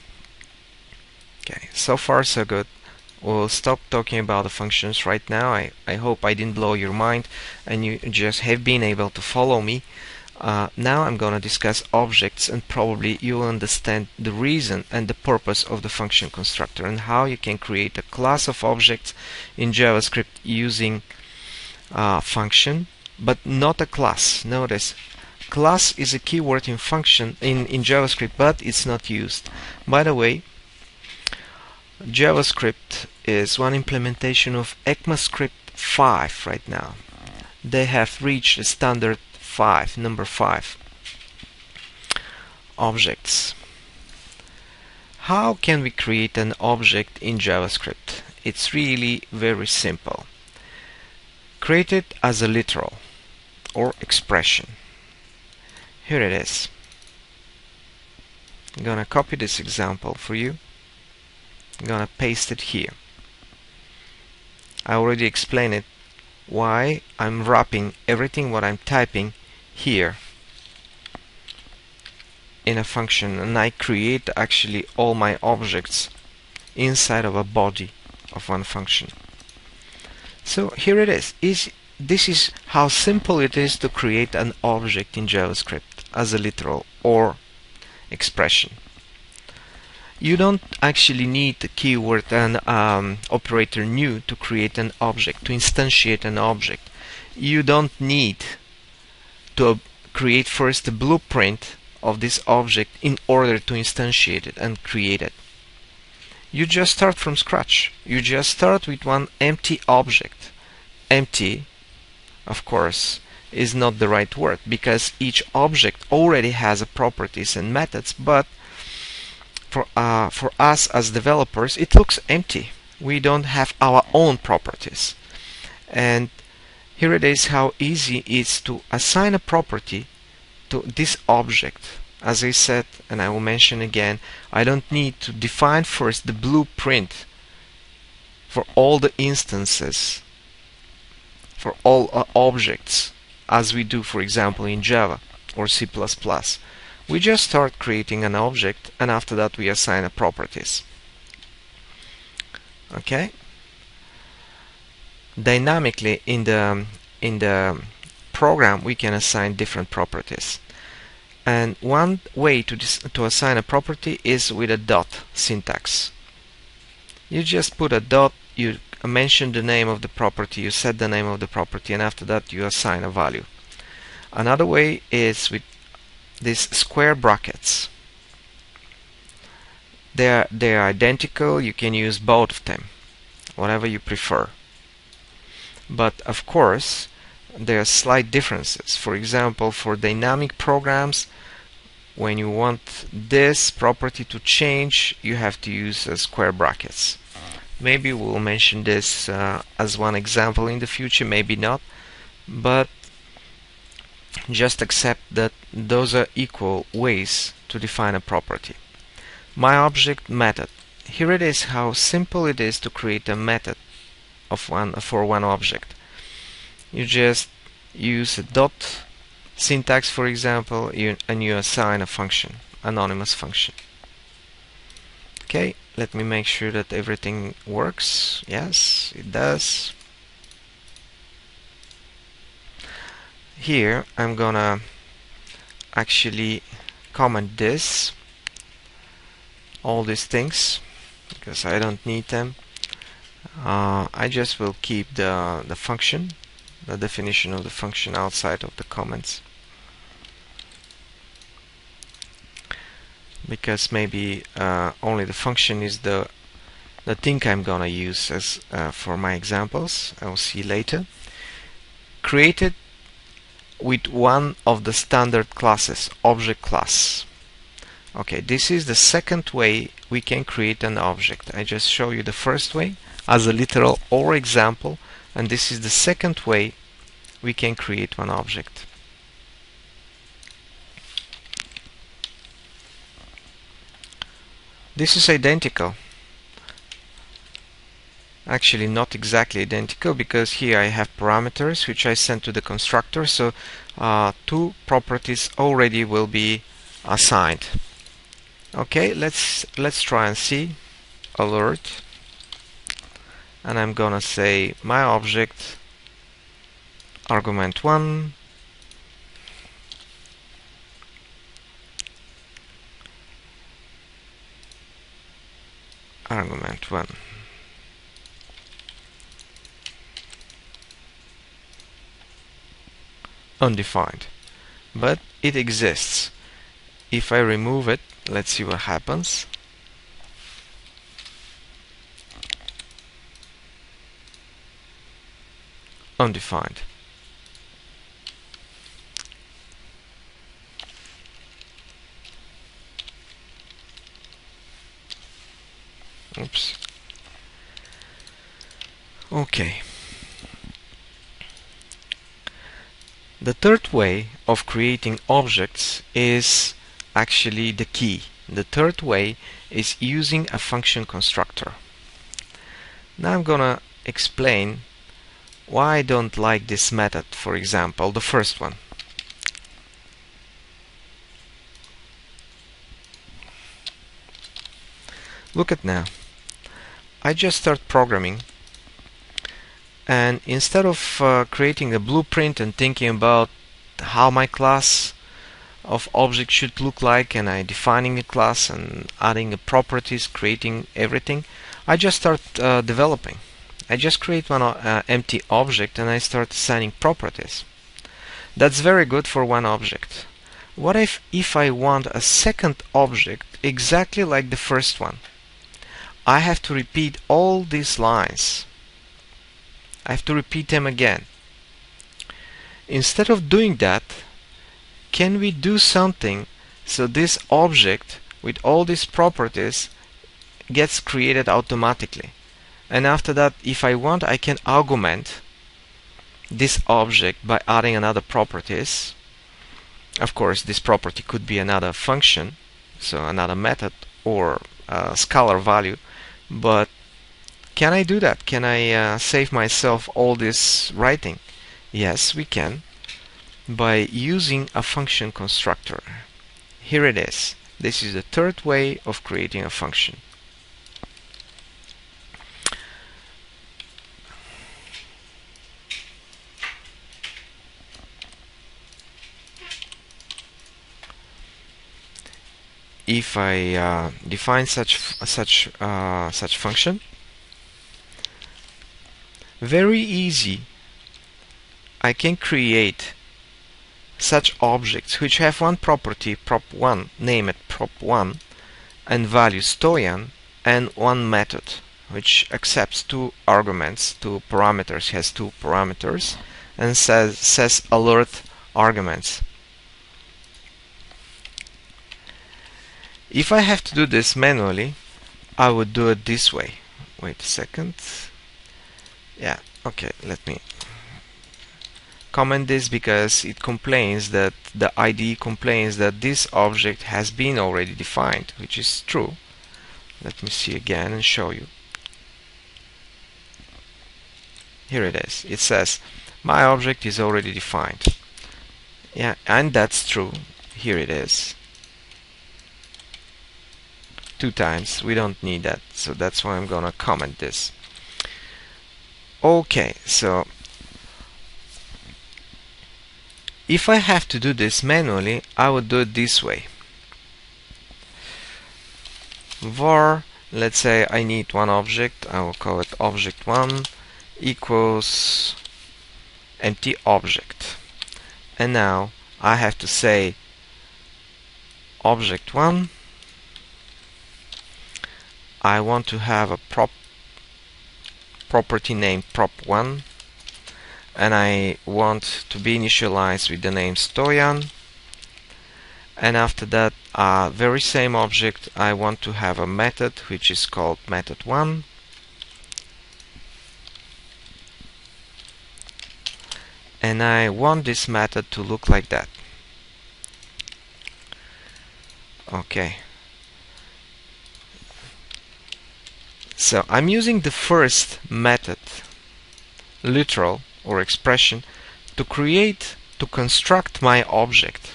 Okay, so far so good. We'll stop talking about the functions right now. I, I hope I didn't blow your mind and you just have been able to follow me uh, now I'm gonna discuss objects and probably you'll understand the reason and the purpose of the function constructor and how you can create a class of objects in JavaScript using uh, function but not a class. Notice class is a keyword in function in, in JavaScript but it's not used. By the way JavaScript is one implementation of ECMAScript 5 right now. They have reached the standard 5, number 5. Objects. How can we create an object in JavaScript? It's really very simple. Create it as a literal or expression. Here it is. I'm gonna copy this example for you. I'm gonna paste it here. I already explained it why I'm wrapping everything what I'm typing here in a function and I create actually all my objects inside of a body of one function. So here it is. is this is how simple it is to create an object in JavaScript as a literal or expression. You don't actually need the keyword and um, operator new to create an object, to instantiate an object. You don't need to create first the blueprint of this object in order to instantiate it and create it. You just start from scratch. You just start with one empty object. Empty, of course, is not the right word because each object already has properties and methods, but for, uh, for us as developers, it looks empty. We don't have our own properties. And here it is how easy it is to assign a property to this object. As I said, and I will mention again, I don't need to define first the blueprint for all the instances, for all uh, objects, as we do, for example, in Java or C++. We just start creating an object and after that we assign a properties. Okay? Dynamically in the in the program we can assign different properties. And one way to, to assign a property is with a dot syntax. You just put a dot you mention the name of the property you set the name of the property and after that you assign a value. Another way is with these square brackets. They're they're identical you can use both of them whatever you prefer but of course there are slight differences. For example, for dynamic programs, when you want this property to change, you have to use uh, square brackets. Maybe we'll mention this uh, as one example in the future, maybe not, but just accept that those are equal ways to define a property. My object method. Here it is how simple it is to create a method of one for one object. You just use a dot syntax for example you, and you assign a function anonymous function. Okay let me make sure that everything works. Yes it does. Here I'm gonna actually comment this all these things because I don't need them uh, I just will keep the the function the definition of the function outside of the comments. Because maybe uh, only the function is the the thing I'm gonna use as uh, for my examples. I'll see later. Created with one of the standard classes object class. Okay this is the second way we can create an object. I just show you the first way as a literal or example and this is the second way we can create one object. This is identical. Actually not exactly identical because here I have parameters which I send to the constructor so uh, two properties already will be assigned. Okay, let's let's try and see alert and I'm gonna say my object argument 1 argument 1 undefined. But it exists. If I remove it let's see what happens undefined. Oops. Okay. The third way of creating objects is actually the key. The third way is using a function constructor. Now I'm gonna explain why I don't like this method, for example, the first one. Look at now. I just start programming and instead of uh, creating a blueprint and thinking about how my class of object should look like and I defining a class and adding properties creating everything I just start uh, developing I just create one uh, empty object and I start assigning properties that's very good for one object what if if I want a second object exactly like the first one I have to repeat all these lines. I have to repeat them again. Instead of doing that, can we do something so this object with all these properties gets created automatically? And after that, if I want, I can augment this object by adding another properties. Of course, this property could be another function, so another method or a scalar value but can I do that? Can I uh, save myself all this writing? Yes, we can by using a function constructor. Here it is. This is the third way of creating a function. If I uh, define such such uh, such function? Very easy. I can create such objects which have one property prop1 name it prop1 and value stoyan and one method which accepts two arguments two parameters has two parameters and says says alert arguments If I have to do this manually, I would do it this way. Wait a second. Yeah, okay, let me comment this because it complains that the IDE complains that this object has been already defined, which is true. Let me see again and show you. Here it is. It says my object is already defined. Yeah, and that's true. Here it is two times. We don't need that. So that's why I'm gonna comment this. Okay so if I have to do this manually I would do it this way. Var let's say I need one object I will call it object1 equals empty object. And now I have to say object1 I want to have a prop property name prop1 and I want to be initialized with the name Stoyan. And after that uh, very same object I want to have a method which is called method1 and I want this method to look like that. Okay So I'm using the first method, literal or expression, to create, to construct my object.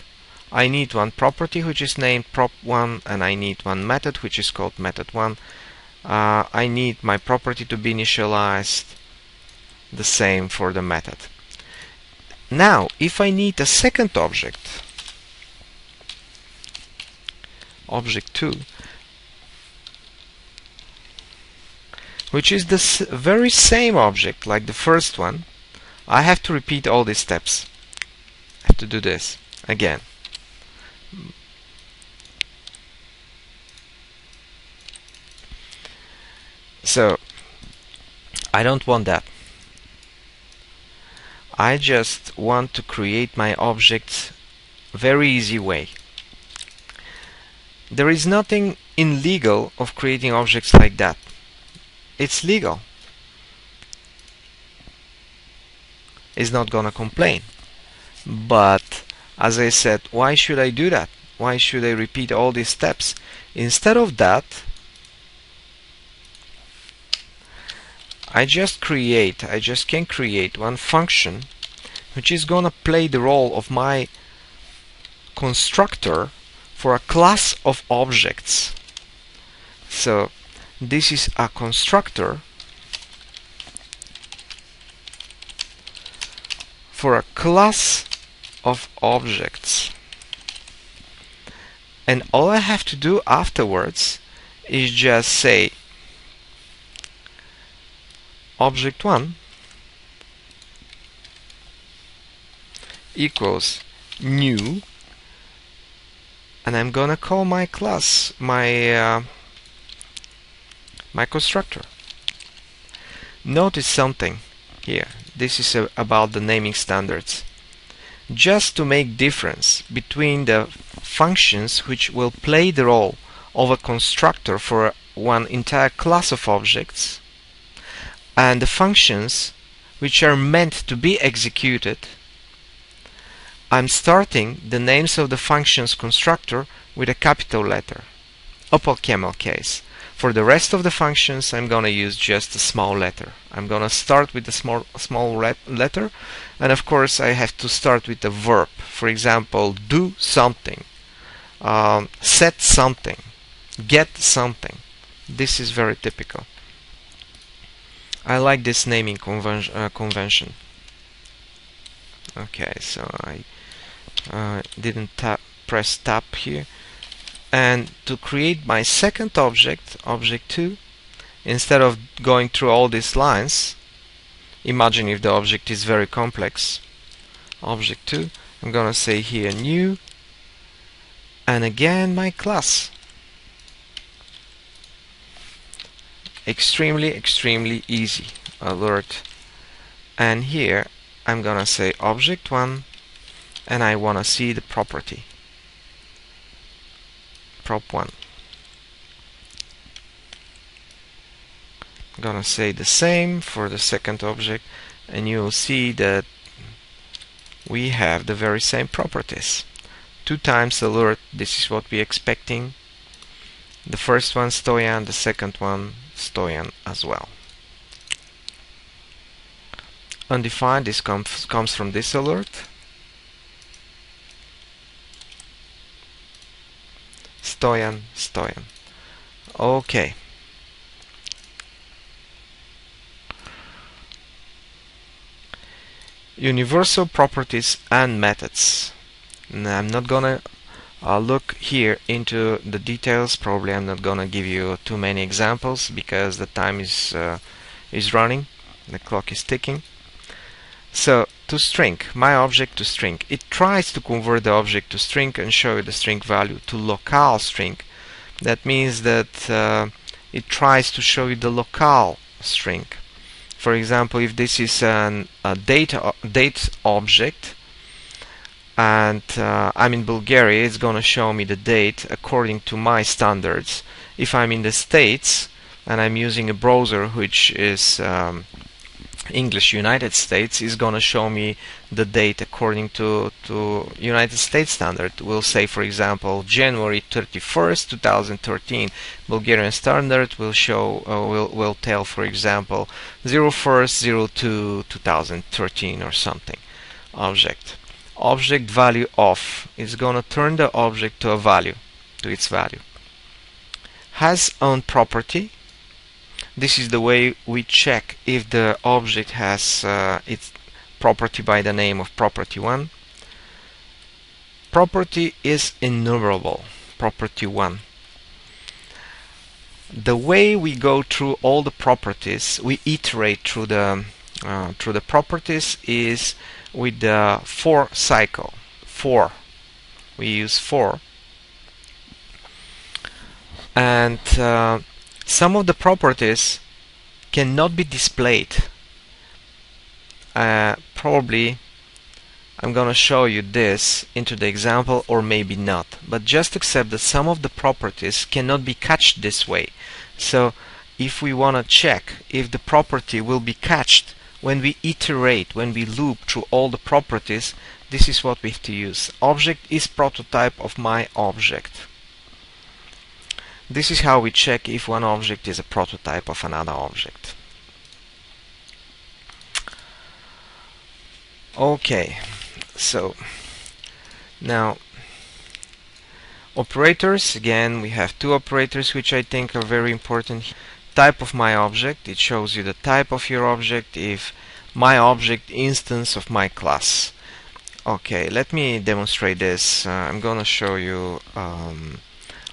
I need one property which is named prop1 and I need one method which is called method1. Uh, I need my property to be initialized the same for the method. Now, if I need a second object, object 2, which is the very same object like the first one. I have to repeat all these steps. I have to do this again. So I don't want that. I just want to create my objects very easy way. There is nothing illegal of creating objects like that it's legal. It's not gonna complain. But as I said why should I do that? Why should I repeat all these steps? Instead of that I just create I just can create one function which is gonna play the role of my constructor for a class of objects. So this is a constructor for a class of objects. And all I have to do afterwards is just say object 1 equals new and I'm gonna call my class my uh, my constructor. Notice something here. This is a, about the naming standards. Just to make difference between the functions which will play the role of a constructor for one entire class of objects and the functions which are meant to be executed I'm starting the names of the functions constructor with a capital letter upper camel case for the rest of the functions I'm gonna use just a small letter I'm gonna start with a small small letter and of course I have to start with a verb for example do something um, set something get something this is very typical I like this naming conven uh, convention. Okay, so I uh, didn't tap, press tab here. And to create my second object, object 2, instead of going through all these lines, imagine if the object is very complex. Object 2, I'm gonna say here new, and again my class. extremely extremely easy alert and here I'm gonna say object 1 and I wanna see the property prop 1 I'm gonna say the same for the second object and you'll see that we have the very same properties two times alert this is what we're expecting the first one Stoyan the second one Stoyan as well. Undefined this comes comes from this alert. Stoyan, Stoyan. Okay. Universal properties and methods. Now, I'm not gonna uh, look here into the details probably I'm not gonna give you too many examples because the time is uh, is running the clock is ticking so to string my object to string. It tries to convert the object to string and show you the string value to local string. That means that uh, it tries to show you the local string. For example if this is an, a data date object and uh, I'm in Bulgaria it's gonna show me the date according to my standards. If I'm in the States and I'm using a browser which is um, English United States is gonna show me the date according to to United States standard. We'll say for example January 31st 2013 Bulgarian standard will show uh, will will tell for example 01st 02 2013 or something. Object. Object value of is gonna turn the object to a value to its value. Has own property this is the way we check if the object has uh, its property by the name of property 1 property is enumerable property 1 the way we go through all the properties we iterate through the uh, through the properties is with the for cycle for. We use for. And uh, some of the properties cannot be displayed. Uh, probably I'm gonna show you this into the example or maybe not. But just accept that some of the properties cannot be catched this way. So if we want to check if the property will be catched when we iterate when we loop through all the properties this is what we have to use. Object is prototype of my object this is how we check if one object is a prototype of another object. Okay so now operators again we have two operators which I think are very important. Type of my object it shows you the type of your object if my object instance of my class. Okay let me demonstrate this. Uh, I'm gonna show you um,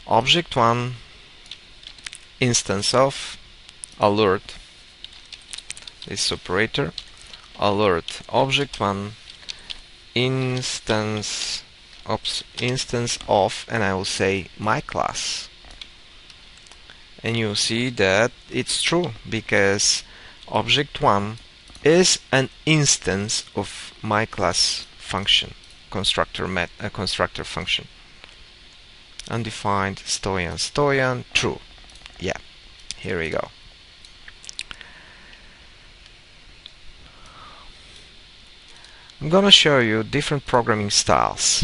object 1 instance of alert. This operator alert object 1 instance ops, instance of and I will say my class. And you'll see that it's true because object 1 is an instance of my class function constructor met a constructor function. Undefined stoyan stoyan true yeah here we go I'm gonna show you different programming styles.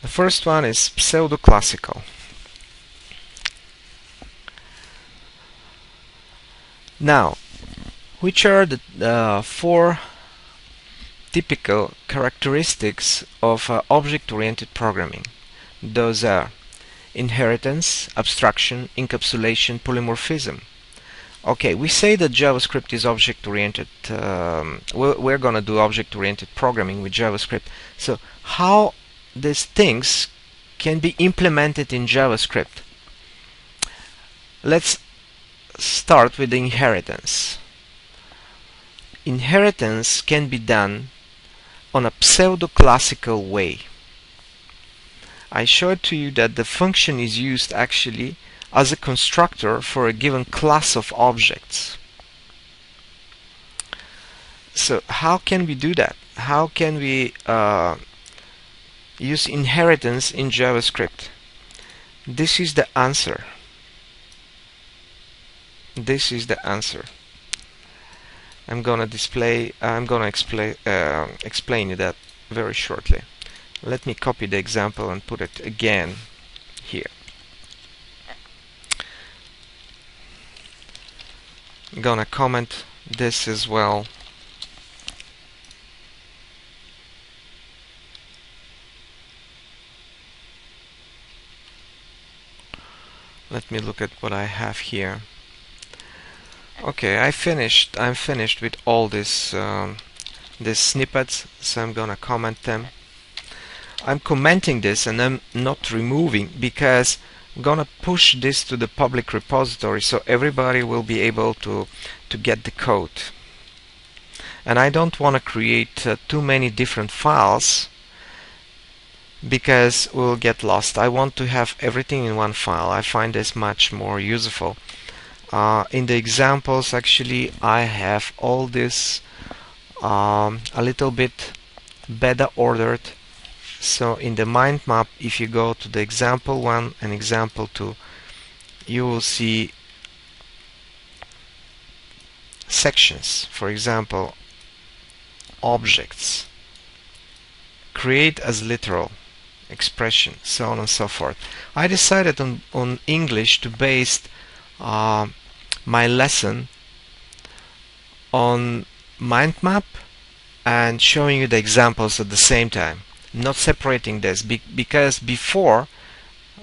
The first one is pseudo-classical. Now, which are the uh, four typical characteristics of uh, object-oriented programming? Those are inheritance, abstraction, encapsulation, polymorphism. Okay, we say that JavaScript is object-oriented. Um, we're, we're going to do object-oriented programming with JavaScript. So how these things can be implemented in JavaScript? Let's start with the inheritance. Inheritance can be done on a pseudo-classical way. I showed to you that the function is used actually as a constructor for a given class of objects. So how can we do that? How can we uh, use inheritance in JavaScript? This is the answer. This is the answer. I'm gonna display. I'm gonna explain uh, explain that very shortly. Let me copy the example and put it again here. I'm gonna comment this as well. Let me look at what I have here. Okay I finished I'm finished with all this um, these snippets so I'm gonna comment them I'm commenting this and I'm not removing because I'm gonna push this to the public repository so everybody will be able to to get the code. And I don't want to create uh, too many different files because we'll get lost. I want to have everything in one file. I find this much more useful. Uh, in the examples actually I have all this um, a little bit better ordered so in the mind map if you go to the example 1 and example 2 you will see sections. For example objects. Create as literal expression so on and so forth. I decided on, on English to base uh, my lesson on mind map and showing you the examples at the same time not separating this be because before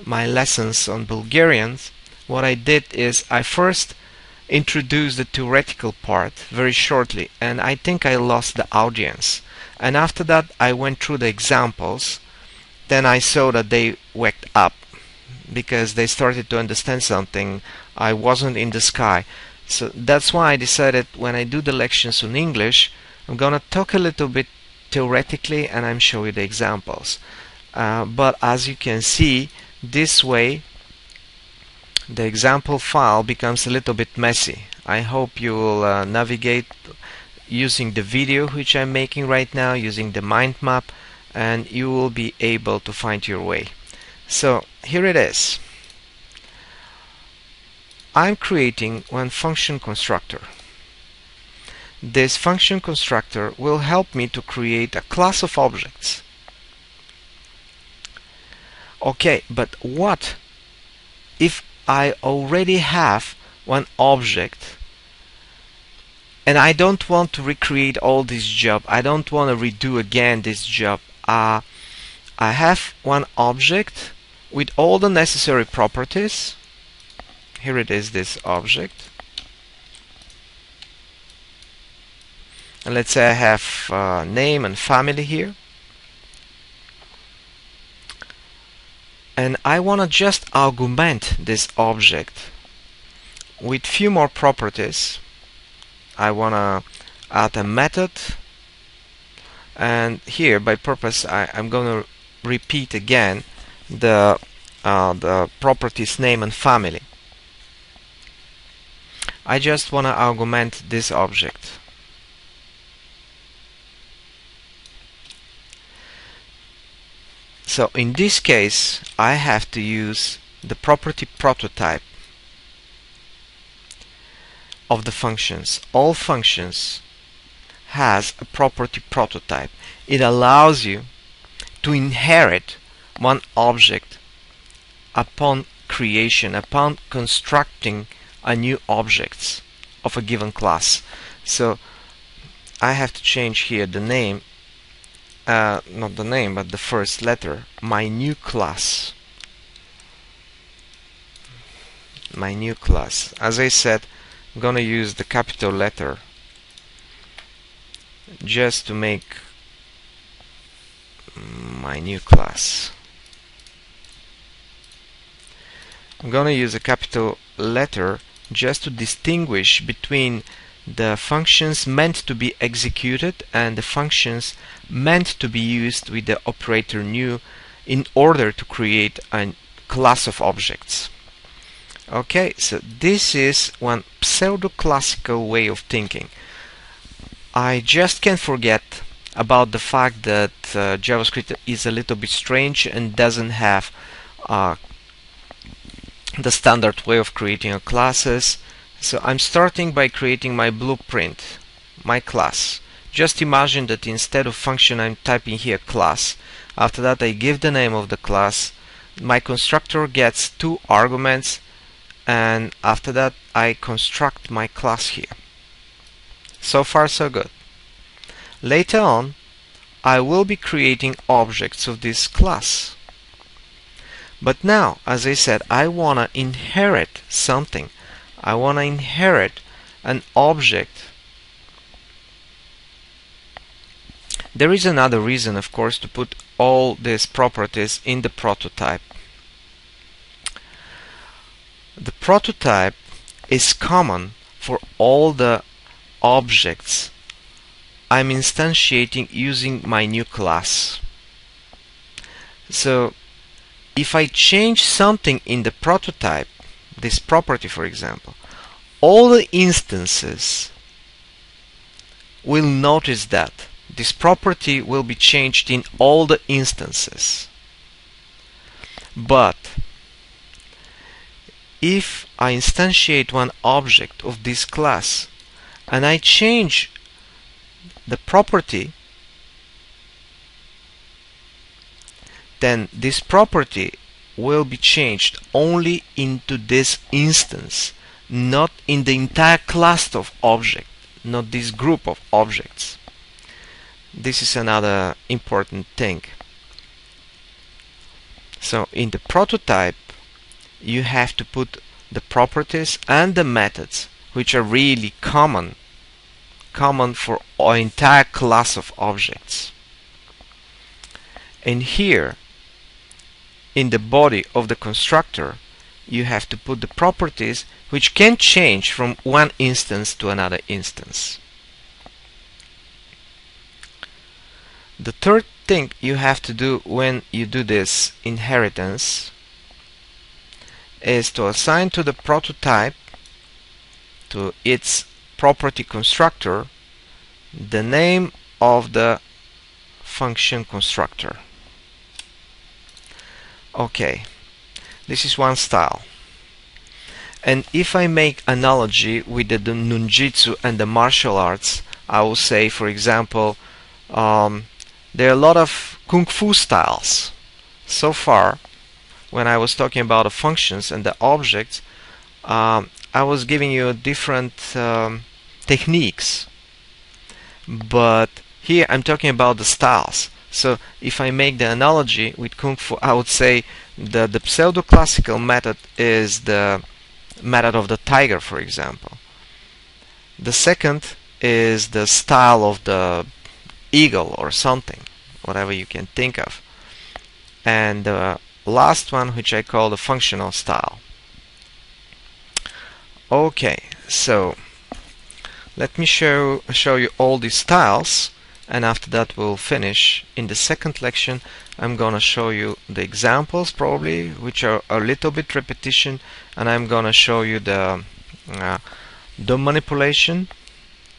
my lessons on Bulgarians what I did is I first introduced the theoretical part very shortly and I think I lost the audience. And after that I went through the examples. Then I saw that they waked up because they started to understand something I wasn't in the sky. So that's why I decided when I do the lectures on English I'm gonna talk a little bit theoretically and I'm showing the examples. Uh, but as you can see this way the example file becomes a little bit messy. I hope you will uh, navigate using the video which I'm making right now using the mind map and you will be able to find your way. So here it is. I'm creating one function constructor this function constructor will help me to create a class of objects. Okay but what if I already have one object and I don't want to recreate all this job? I don't want to redo again this job. Uh, I have one object with all the necessary properties. Here it is this object and let's say I have uh, name and family here. And I want to just augment this object with few more properties. I want to add a method. And here by purpose I, am going to repeat again the uh, the properties name and family. I just want to augment this object so in this case I have to use the property prototype of the functions. All functions has a property prototype. It allows you to inherit one object upon creation, upon constructing a new objects of a given class. So I have to change here the name, uh, not the name, but the first letter, my new class. My new class. As I said, I'm gonna use the capital letter just to make my new class I'm gonna use a capital letter just to distinguish between the functions meant to be executed and the functions meant to be used with the operator new in order to create a class of objects. Okay so this is one pseudo-classical way of thinking. I just can't forget about the fact that uh, JavaScript is a little bit strange and doesn't have uh, the standard way of creating classes. So I'm starting by creating my blueprint my class just imagine that instead of function I'm typing here class. After that I give the name of the class. My constructor gets two arguments and after that I construct my class here. So far so good. Later on I will be creating objects of this class. But now as I said I wanna inherit something. I wanna inherit an object there is another reason of course to put all these properties in the prototype the prototype is common for all the objects I'm instantiating using my new class. So if I change something in the prototype, this property for example, all the instances will notice that this property will be changed in all the instances. But if I instantiate one object of this class and I change the property then this property will be changed only into this instance not in the entire class of objects not this group of objects this is another important thing. So in the prototype you have to put the properties and the methods which are really common common for an entire class of objects. And here in the body of the constructor you have to put the properties which can change from one instance to another instance the third thing you have to do when you do this inheritance is to assign to the prototype to its property constructor the name of the function constructor. Okay this is one style. And if I make analogy with the nunjitsu and the martial arts I will say for example um, there are a lot of kung fu styles. So far when I was talking about the functions and the objects um, I was giving you different um, techniques. But here I'm talking about the styles. So if I make the analogy with Kung Fu I would say that the pseudo-classical method is the method of the tiger for example. The second is the style of the eagle or something whatever you can think of. And the last one which I call the functional style. Okay so let me show show you all these styles and after that we'll finish. In the second lecture I'm gonna show you the examples probably which are a little bit repetition and I'm gonna show you the uh, the manipulation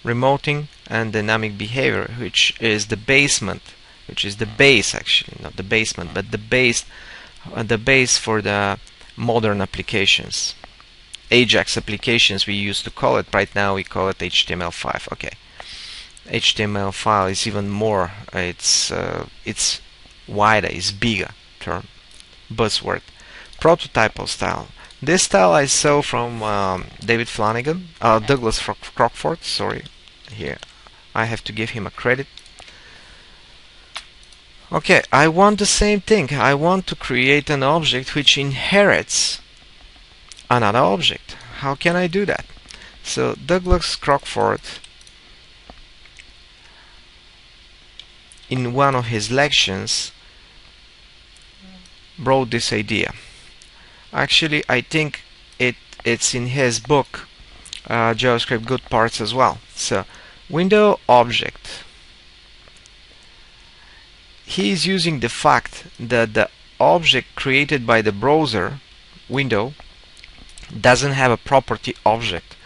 remoting and dynamic behavior which is the basement which is the base actually not the basement but the base uh, the base for the modern applications Ajax applications we used to call it. Right now we call it HTML5. Okay. HTML5 is even more. It's uh, it's wider. It's bigger term. Buzzword. Prototypal style. This style I saw from um, David Flanagan, uh, Douglas Crockford. Sorry, here I have to give him a credit. Okay, I want the same thing. I want to create an object which inherits another object. How can I do that? So Douglas Crockford in one of his lectures brought this idea. Actually, I think it it's in his book uh, JavaScript Good Parts as well. So window object. He is using the fact that the object created by the browser window doesn't have a property object.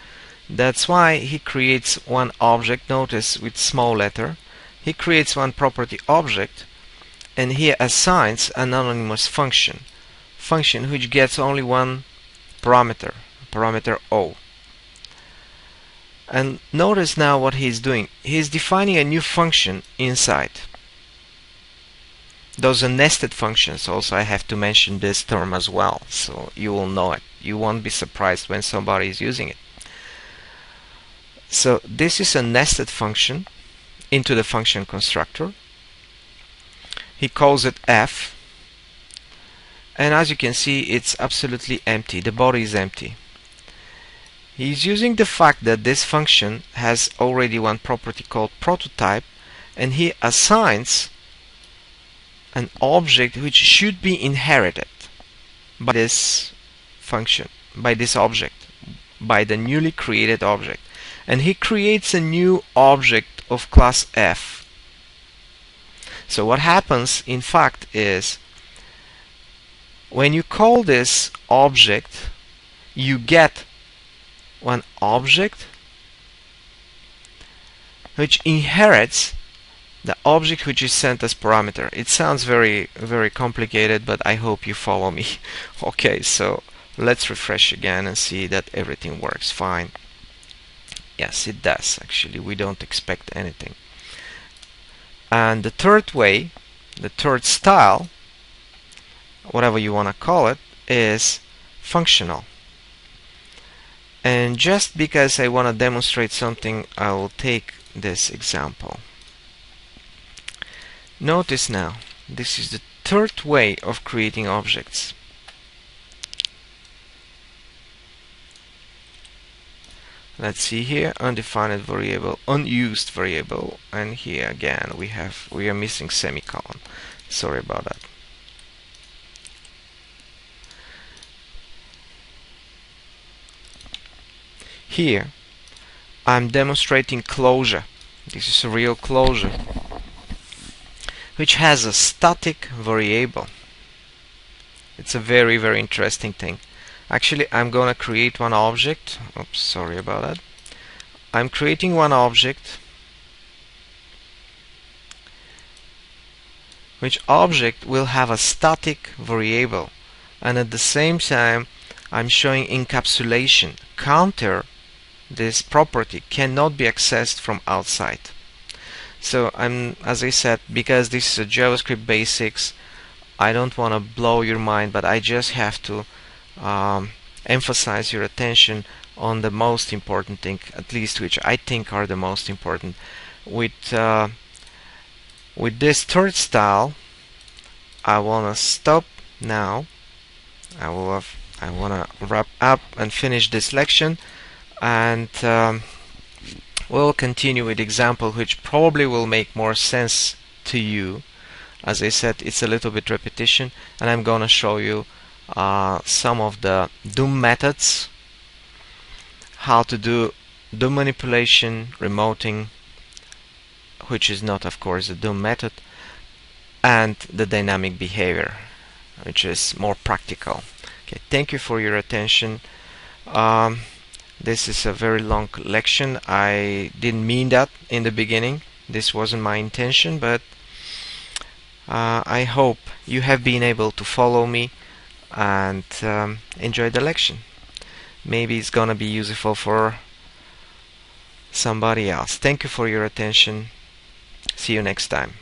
That's why he creates one object, notice with small letter. He creates one property object and he assigns an anonymous function. Function which gets only one parameter, parameter O. And notice now what he's doing. He's defining a new function inside. Those are nested functions. Also, I have to mention this term as well, so you will know it you won't be surprised when somebody is using it. So this is a nested function into the function constructor. He calls it f and as you can see it's absolutely empty. The body is empty. He's using the fact that this function has already one property called prototype and he assigns an object which should be inherited by this function by this object by the newly created object and he creates a new object of class F so what happens in fact is when you call this object you get one object which inherits the object which is sent as parameter. It sounds very very complicated but I hope you follow me. okay so let's refresh again and see that everything works fine yes it does actually we don't expect anything and the third way the third style whatever you want to call it is functional. And just because I want to demonstrate something I will take this example. Notice now this is the third way of creating objects. Let's see here undefined variable unused variable and here again we have we are missing semicolon. Sorry about that here I'm demonstrating closure. This is a real closure which has a static variable. It's a very very interesting thing. Actually I'm gonna create one object. Oops sorry about that. I'm creating one object which object will have a static variable. And at the same time I'm showing encapsulation counter this property cannot be accessed from outside. So I'm as I said because this is a JavaScript basics I don't want to blow your mind but I just have to um, emphasize your attention on the most important thing at least which I think are the most important. With uh, with this third style I wanna stop now. I will have, I wanna wrap up and finish this lection and um, we'll continue with example which probably will make more sense to you. As I said it's a little bit repetition and I'm gonna show you uh, some of the DOM methods. How to do DOM manipulation remoting which is not of course the DOM method and the dynamic behavior which is more practical. Okay thank you for your attention. Um, this is a very long lection I didn't mean that in the beginning. This wasn't my intention but uh, I hope you have been able to follow me and um, enjoy the lection. Maybe it's gonna be useful for somebody else. Thank you for your attention. See you next time